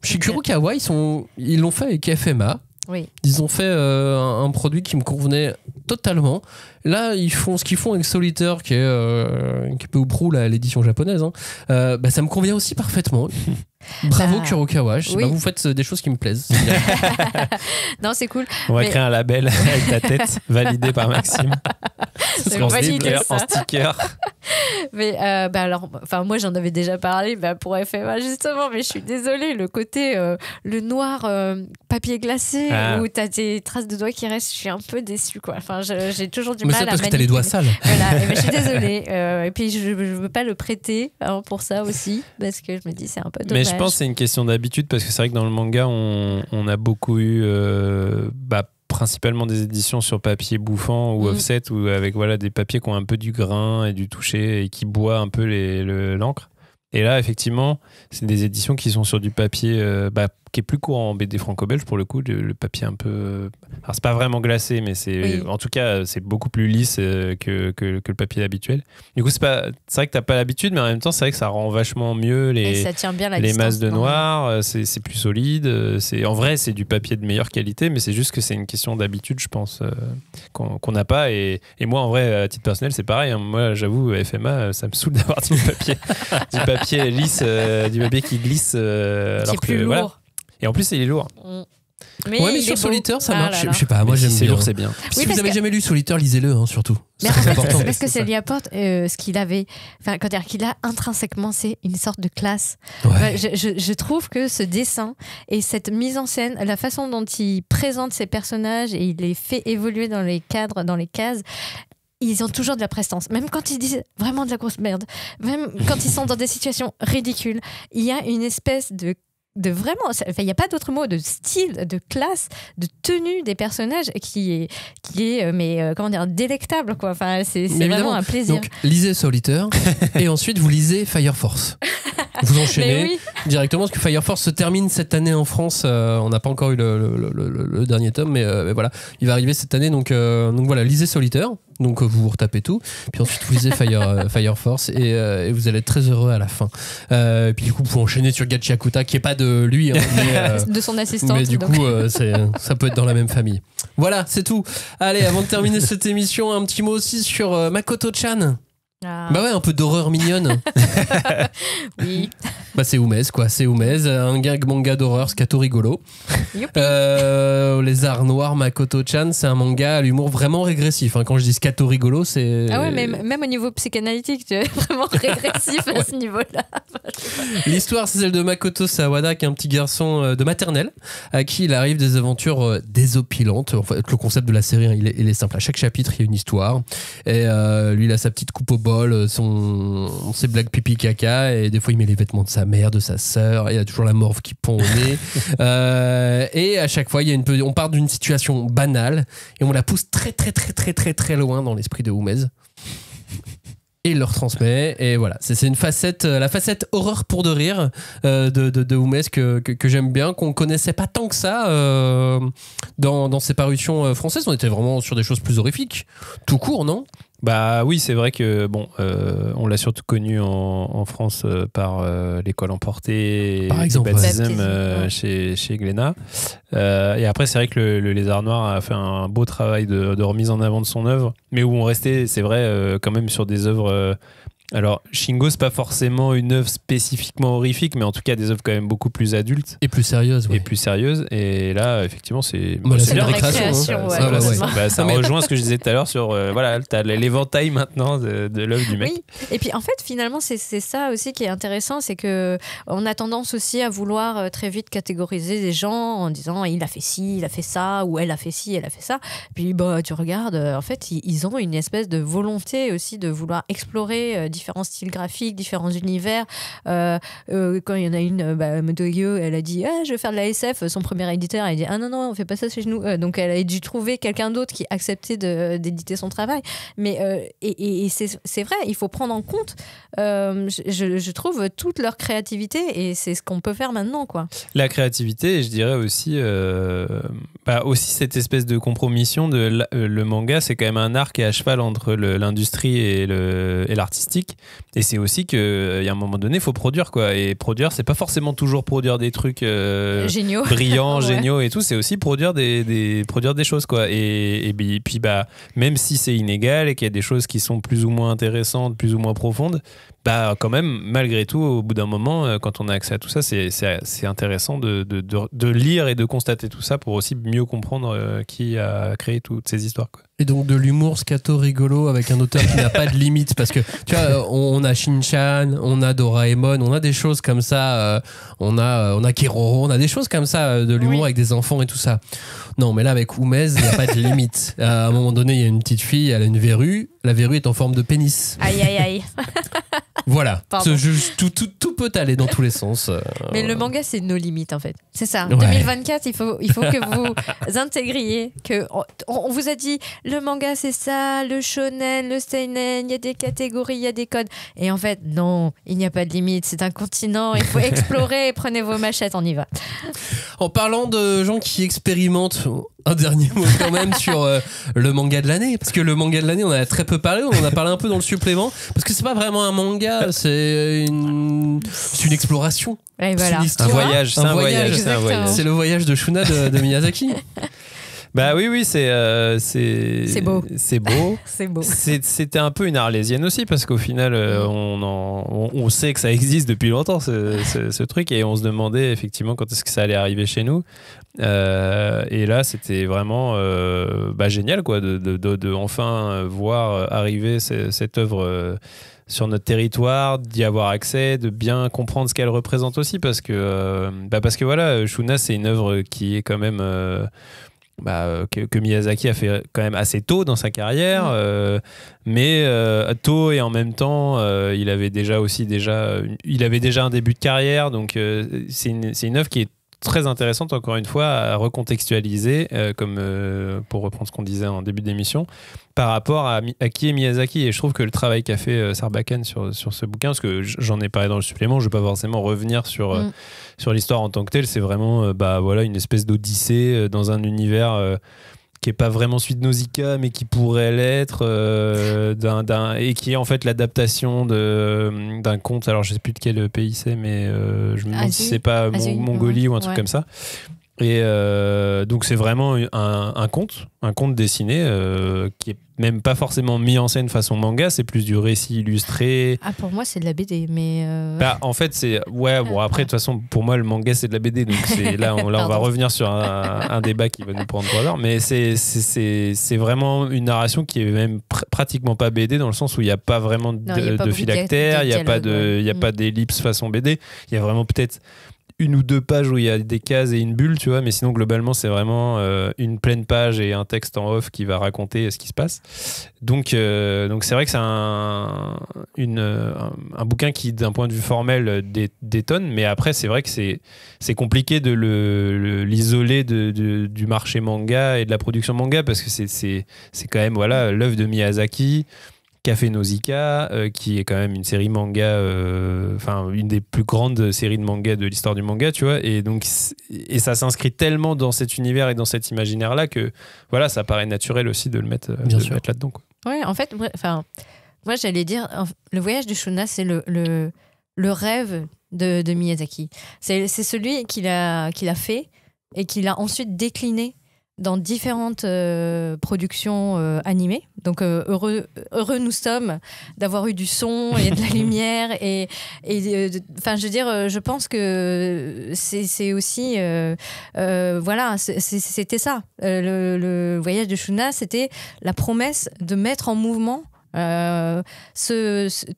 Shikuro Kawa, ils sont, ils l'ont fait avec FMA. Oui. Ils ont fait euh, un, un produit qui me convenait totalement. Là, ils font ce qu'ils font avec Solitaire, qui est, euh, qui peu ou prou l'édition japonaise. hein. Euh, bah, ça me convient aussi parfaitement. Bravo Bah, Kurokawa. Je sais oui. pas, vous faites euh, des choses qui me plaisent. C'est bien. Non, c'est cool. on va Mais- créer un label avec ta tête validé par Maxime. C'est en validé, sticker, en ça. sticker. Mais euh, bah alors, enfin moi j'en avais déjà parlé bah, pour FMA justement, mais je suis désolée, le côté euh, le noir euh, papier glacé Ah. où t'as des traces de doigts qui restent, je suis un peu déçue quoi. Enfin je- j'ai toujours du Mais mal c'est à parce que t'as les doigts sales. Voilà, et ben, je suis désolée. Euh, et puis je, je veux pas le prêter hein, pour ça aussi parce que je me dis c'est un peu dommage. Mais je pense que c'est une question d'habitude parce que c'est vrai que dans le manga, on, on a beaucoup eu euh, bah, principalement des éditions sur papier bouffant ou Mm. offset ou avec voilà, des papiers qui ont un peu du grain et du toucher et qui boit un peu le- l'encre. Et là, effectivement, c'est des éditions qui sont sur du papier euh, bah, qui est plus courant en BD franco-belge pour le coup, le, le papier un peu. Alors, c'est pas vraiment glacé, mais c'est Oui. en tout cas, c'est beaucoup plus lisse euh, que, que, que le papier habituel. Du coup, c'est pas- c'est vrai que t'as pas l'habitude, mais en même temps, c'est vrai que ça rend vachement mieux Et les, ça tient bien la les masses de noir, euh, c'est c'est plus solide. euh, C'est en vrai, c'est du papier de meilleure qualité, mais c'est juste que c'est une question d'habitude, je pense, qu'on n'a pas. Et, et moi, en vrai, à titre personnel, c'est pareil. hein. Moi, j'avoue, FMA, ça me saoule d'avoir du papier, du papier lisse, du papier qui glisse. Qui alors est plus lourd. voilà. Et en plus, il est lourd. Mm. Mais ouais, mais sur. Solitaire, ça Ah marche. là là. Je sais pas, moi si j'aime c'est bien. lourd, c'est bien. Si Oui, vous parce avez que- jamais lu Solitaire, lisez-le, hein, surtout. Mais en fait, important. c'est parce que C'est ça lui apporte euh, ce qu'il avait, enfin, quand dire qu'il a intrinsèquement, c'est une sorte de classe. Ouais, je- je trouve que ce dessin et cette mise en scène, la façon dont il présente ses personnages et il les fait évoluer dans les cadres, dans les cases. Ils ont toujours de la prestance. Même quand ils disent vraiment de la grosse merde, même quand ils sont dans des situations ridicules, il y a une espèce de de vraiment, il n'y a pas d'autre mot, de style, de classe, de tenue des personnages qui est, qui est euh, mais euh, comment dire, délectable quoi. Enfin, c'est vraiment évidemment. un plaisir. Donc, lisez Solitaire et ensuite vous lisez Fire Force. Vous enchaînez oui, directement parce que Fire Force se termine cette année en France. Euh, on n'a pas encore eu le, le- le- le- le dernier tome, mais, euh, mais voilà, il va arriver cette année. Donc, euh, donc voilà, lisez Solitaire. Donc euh, vous vous retapez tout, puis ensuite vous lisez Fire, euh, Fire Force et, euh, et vous allez être très heureux à la fin. Euh, et puis du coup, vous enchaîner sur Gachiakuta qui est pas de lui, hein, mais, euh, de son assistante. mais du donc. coup, ça peut être dans la même famille. Voilà, c'est tout. Allez, avant de terminer cette émission, un petit mot aussi sur euh, Makoto-chan. Ah, Bah ouais, un peu d'horreur mignonne. oui. bah c'est Oumez, quoi. C'est Oumez, un gag manga d'horreur scato rigolo. Euh, les arts noirs, Makoto-chan, c'est un manga à l'humour vraiment régressif. hein. Quand je dis scato rigolo, c'est... Ah ouais, mais même au niveau psychanalytique, tu es vraiment régressif à ce niveau-là. L'histoire, c'est celle de Makoto Sawada, qui est un petit garçon euh, de maternelle, à qui il arrive des aventures euh, désopilantes. En fait, le concept de la série, hein, il, est, il est simple. À chaque chapitre, il y a une histoire. Et euh, lui, il a sa petite coupe au bol, euh, son, ses blagues pipi caca, et des fois, il met les vêtements de sa mère, de sa sœur. Il y a toujours la morve qui pond au nez. Euh, et à chaque fois, il y a une, on part d'une situation banale et on la pousse très, très, très, très, très, très loin dans l'esprit de Oumez. Et il leur transmet. Et voilà, c'est une facette, euh, la facette horreur pour de rire euh, de, de, de Oumez que, que, que j'aime bien, qu'on connaissait pas tant que ça euh, dans, dans ses parutions françaises. On était vraiment sur des choses plus horrifiques. Tout court, non? Bah oui, c'est vrai que bon, euh, on l'a surtout connu en, en France euh, par euh, l'école emportée, Par et exemple, ouais. Baptism, Baptism, euh, ouais. chez chez Glénat. Euh, et après, c'est vrai que le, le Lézard Noir a fait un beau travail de, de remise en avant de son œuvre, mais où on restait, c'est vrai, euh, quand même sur des œuvres. Alors, Shingo, c'est pas forcément une œuvre spécifiquement horrifique, mais en tout cas des œuvres quand même beaucoup plus adultes Et plus sérieuse, et plus sérieuses. Et là, effectivement, c'est Bah, c'est la récréation. récréation, hein. ouais, Ça, ouais, ouais. bah, ça rejoint ce que je disais tout à l'heure sur euh, voilà, t'as l'éventail maintenant de, de l'œuvre du mec. Oui, et puis en fait, finalement, c'est ça aussi qui est intéressant, c'est que on a tendance aussi à vouloir euh, très vite catégoriser des gens en disant il a fait ci, il a fait ça, ou elle a fait ci, elle a fait ça. Puis bah, tu regardes, euh, en fait, ils, ils ont une espèce de volonté aussi de vouloir explorer euh, différents styles graphiques, différents univers. Euh, euh, quand il y en a une, euh, bah, elle a dit ah, je veux faire de la SF. Son premier éditeur, elle a dit ah non, non, on fait pas ça chez nous. Donc elle a dû trouver quelqu'un d'autre qui acceptait d'éditer son travail. Mais et, c'est vrai, il faut prendre en compte, je, trouve, toute leur créativité et c'est ce qu'on peut faire maintenant. quoi. La créativité, je dirais aussi, bah, aussi cette espèce de compromission de le manga, c'est quand même un art qui à cheval entre l'industrie et le- et c'est aussi qu'il y a un moment donné, il faut produire quoi. Et produire, c'est pas forcément toujours produire des trucs euh, Géniaux. brillants, Ouais. géniaux et tout. C'est aussi produire des, des- produire des choses quoi. Et, et puis, bah même si c'est inégal et qu'il y a des choses qui sont plus ou moins intéressantes, plus ou moins profondes, bah quand même malgré tout au bout d'un moment euh, quand on a accès à tout ça c'est intéressant de, de, de- de lire et de constater tout ça pour aussi mieux comprendre euh, qui a créé toutes ces histoires quoi. Et donc de l'humour scato rigolo avec un auteur qui n'a pas de limite parce que tu vois on a Shin-chan, on a Doraemon, on a des choses comme ça, euh, on a euh, on a Keroro, on a des choses comme ça euh, de l'humour Oui. avec des enfants et tout ça. Non, mais là avec Oumez, il n'y a pas de limite. À un moment donné, il y a une petite fille, elle a une verrue, la verrue est en forme de pénis. Aïe, aïe, aïe. Voilà. Ce jeu- tout, tout, tout peut aller dans tous les sens. euh, Mais le manga, c'est nos limites en fait. C'est ça. Ouais. 2024, il faut, il faut que vous intégriez que on, on vous a dit le manga c'est ça, le shonen, le seinen, il y a des catégories, il y a des codes. Et en fait, non, il n'y a pas de limite. C'est un continent. Il faut explorer. Prenez vos machettes, on y va. En parlant de gens qui expérimentent, un dernier mot quand même sur euh, le manga de l'année, parce que le manga de l'année, on en a très peu parlé, on en a parlé un peu dans le supplément, parce que c'est pas vraiment un manga, c'est une, c'est une exploration. C'est voilà. une Un histoire. voyage, c'est Un un voyage, c'est un voyage. C'est le voyage de Shuna de, de Miyazaki. Bah oui oui c'est euh, c'est C'est beau. c'est beau. C'est beau. C'est- C'était un peu une arlésienne aussi parce qu'au final, euh, on, en- on, on sait que ça existe depuis longtemps ce, ce- ce truc et on se demandait effectivement quand est-ce que ça allait arriver chez nous. Euh, et là, c'était vraiment bah, génial quoi de, de- de- de enfin voir arriver ce- cette œuvre. sur notre territoire, d'y avoir accès, de bien comprendre ce qu'elle représente aussi, parce que, euh, bah parce que voilà, Shuna, c'est une œuvre qui est quand même euh, bah, euh, que, que Miyazaki a fait quand même assez tôt dans sa carrière, euh, mais euh, tôt et en même temps, euh, il avait déjà aussi déjà, il avait déjà un début de carrière, donc c'est une, c'est une œuvre qui est très intéressante encore une fois à recontextualiser, euh, comme euh, pour reprendre ce qu'on disait en début d'émission, par rapport à, qui est Miyazaki. Et je trouve que le travail qu'a fait euh, Sarbacane sur, sur ce bouquin, parce que j'en ai parlé dans le supplément, je ne vais pas forcément revenir sur, euh, Mm. sur l'histoire en tant que telle, c'est vraiment bah, voilà, une espèce d'odyssée dans un univers qui est pas vraiment de Nausicaa, mais qui pourrait l'être, euh, d'un- d'un- et qui est en fait l'adaptation de- d'un conte. Alors je sais plus de quel pays c'est, mais euh, je me demande si c'est pas Mon- Mongolie ou un truc ouais. comme ça. Et euh, donc c'est vraiment un, un conte, un conte dessiné euh, qui est même pas forcément mis en scène façon manga, c'est plus du récit illustré. Ah, pour moi, c'est de la BD, mais. euh, Bah, en fait, c'est. Ouais, bon, après, de toute façon, pour moi, le manga, c'est de la BD. Donc, là, on, là, on va revenir sur un, un débat qui va nous prendre trois heures. Mais c'est- c'est vraiment une narration qui est même pr- pratiquement pas BD, dans le sens où il n'y a pas vraiment de, Non, a pas phylactère, il n'y a pas de- il y a Mm. pas d'ellipse façon BD. Il y a vraiment peut-être une ou deux pages où il y a des cases et une bulle, tu vois, mais sinon globalement c'est vraiment euh, une pleine page et un texte en off qui va raconter ce qui se passe. Donc euh, donc c'est vrai que c'est un, un, bouquin qui d'un point de vue formel dé- détonne, mais après c'est vrai que c'est compliqué de le- le- l'isoler de- du marché manga et de la production manga parce que c'est c'est c'est quand même voilà l'œuvre de Miyazaki. Café Nausicaa, euh, qui est quand même une série manga, euh, enfin une des plus grandes séries de manga de l'histoire du manga, tu vois, et donc et ça s'inscrit tellement dans cet univers et dans cet imaginaire là que voilà, ça paraît naturel aussi de le mettre, euh, Bien de le sûr. mettre là-dedans. quoi. Ouais, en fait, enfin, moi j'allais dire, le voyage de Shuna, c'est le, le, le rêve de, de Miyazaki. C'est c'est celui qu'il a, qu'il a fait et qu'il a ensuite décliné dans différentes euh, productions euh, animées. Donc euh, heureux, heureux nous sommes d'avoir eu du son et de la lumière et enfin je veux dire je pense que c'est aussi voilà c'était ça le, le voyage de Shuna c'était la promesse de mettre en mouvement euh,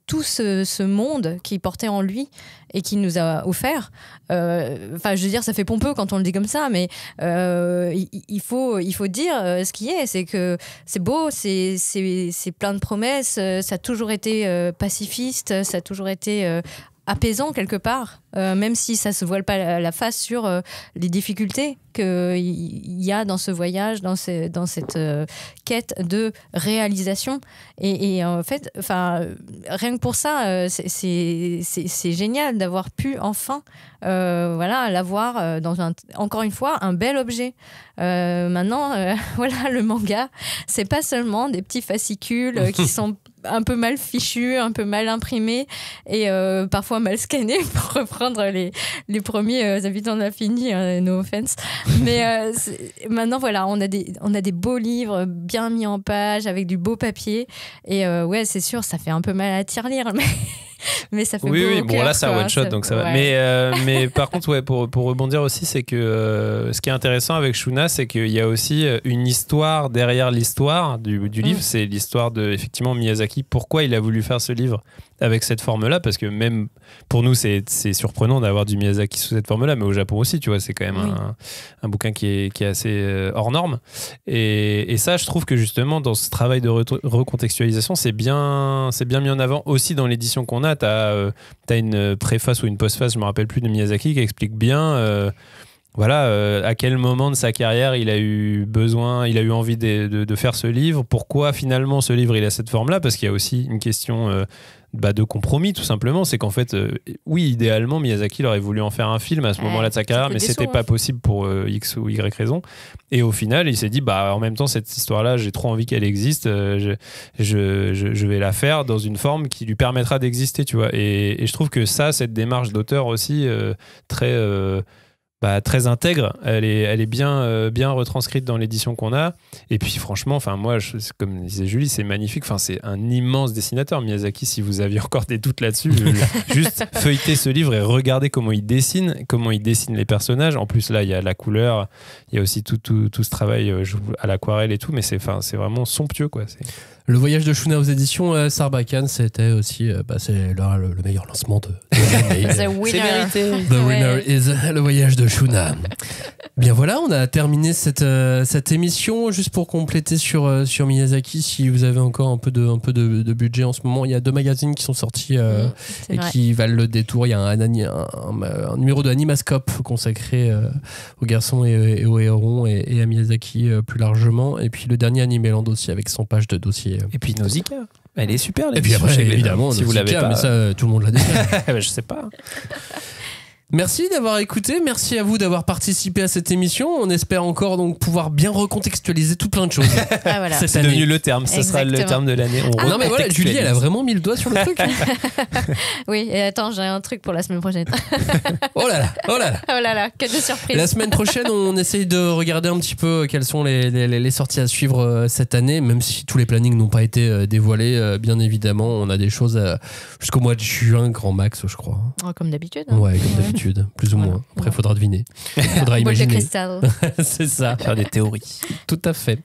tout ce, monde qu'il portait en lui et qu'il nous a offert. Euh, Enfin, je veux dire, ça fait pompeux quand on le dit comme ça, mais euh, il, faut, il faut dire ce qui est. C'est que c'est beau, c'est plein de promesses, ça a toujours été pacifiste, ça a toujours été apaisant quelque part, euh, même si ça se voile pas la, face sur euh, les difficultés qu'il y a dans ce voyage, dans, ce- dans cette euh, quête de réalisation. Et, et en fait, enfin, rien que pour ça, c'est- génial d'avoir pu enfin, voilà, l'avoir dans un, encore une fois, un bel objet. Maintenant, voilà, le manga, c'est pas seulement des petits fascicules qui sont un peu mal fichus, un peu mal imprimés et euh, parfois mal scannés pour reprendre les, les premiers euh, habitants de l'infini, hein, no offense. Mais euh, maintenant, voilà, on a, des, on a des beaux livres bien mis en page avec du beau papier. Et ouais, c'est sûr, ça fait un peu mal à tirelire, mais, mais ça fait Oui, oui, bon cœur, là c'est un one shot donc ça va. Mais, euh, mais par contre, ouais, pour, pour rebondir aussi, c'est que euh, ce qui est intéressant avec Shuna, c'est qu'il y a aussi euh, une histoire derrière l'histoire du, du livre. Mm. C'est l'histoire de effectivement Miyazaki. Pourquoi il a voulu faire ce livre? Avec cette forme-là Parce que même pour nous, c'est surprenant d'avoir du Miyazaki sous cette forme-là, mais au Japon aussi, tu vois, c'est quand même Oui. un, un bouquin qui est, qui est assez euh, hors norme. Et, et ça, je trouve que justement, dans ce travail de re- recontextualisation, c'est bien, mis en avant aussi dans l'édition qu'on a. Tu as, une préface ou une postface, je me rappelle plus, de Miyazaki qui explique bien. euh, voilà, euh, à quel moment de sa carrière il a eu besoin, il a eu envie de, de- de faire ce livre? Pourquoi finalement ce livre il a cette forme-là? Parce qu'il y a aussi une question euh, bah, de compromis, tout simplement. C'est qu'en fait, euh, oui, idéalement, Miyazaki il aurait voulu en faire un film à ce Ouais, moment-là de sa carrière, mais c'était hein. pas possible pour X ou Y raison. Et au final, il s'est dit, bah, en même temps, cette histoire-là, j'ai trop envie qu'elle existe. je, je, je- je vais la faire dans une forme qui lui permettra d'exister, tu vois. Et, et je trouve que ça, cette démarche d'auteur aussi, très. Euh, bah, très intègre, elle est, elle est bien, euh, bien retranscrite dans l'édition qu'on a. Et puis franchement, enfin moi, je- comme disait Julie, c'est magnifique. Enfin, c'est un immense dessinateur, Miyazaki. Si vous aviez encore des doutes là-dessus, je- juste feuilleter ce livre et regarder comment il dessine, comment il dessine les personnages. En plus là, il y a la couleur, il y a aussi tout, tout, tout ce travail euh, à l'aquarelle et tout. Mais c'est, enfin, c'est vraiment somptueux, quoi. C'est- Le voyage de Shuna aux éditions euh, Sarbacane, c'était aussi euh, bah, c'est le, le- le meilleur lancement de. The winner. The winner is le voyage de Shuna. Bien voilà, on a terminé cette, euh, cette émission. Juste pour compléter sur, euh, sur Miyazaki, si vous avez encore un peu, de, un peu de, de budget en ce moment, il y a deux magazines qui sont sortis euh, Mm, et vrai. qui valent le détour. Il y a un, un- un- un numéro de Animascope consacré euh, aux garçons et, et aux hérons et, et à Miyazaki euh, plus largement. Et puis le dernier Animeland aussi avec 100 pages de Et puis Nausicaa, elle est super. Et puis après, évidemment, si vous l'avez pas, mais ça, tout le monde l'a déjà. je sais pas. Merci d'avoir écouté, merci à vous d'avoir participé à cette émission. On espère encore donc pouvoir bien recontextualiser tout plein de choses Ah, voilà. C'est devenu le terme. Ça sera le terme de l'année. Ah non mais voilà, Julie, elle a vraiment mis le doigt sur le truc. Oui, et attends, j'ai un truc pour la semaine prochaine. Oh là là, oh là là. oh là là, que de surprises. La semaine prochaine, on essaye de regarder un petit peu quelles sont les, les- les sorties à suivre euh, cette année, même si tous les plannings n'ont pas été euh, dévoilés. euh, Bien évidemment, on a des choses euh, jusqu'au mois de juin, grand max, je crois. Oh, comme d'habitude. hein. Ouais, comme d'habitude, plus ou Voilà. moins. Après, Ouais. faudra deviner. Faudra Boule de imaginer. C'est ça. faire des théories. Tout à fait.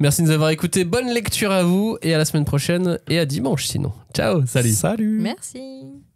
Merci de nous avoir écoutés. Bonne lecture à vous et à la semaine prochaine et à dimanche sinon. Ciao, salut. Salut. Merci.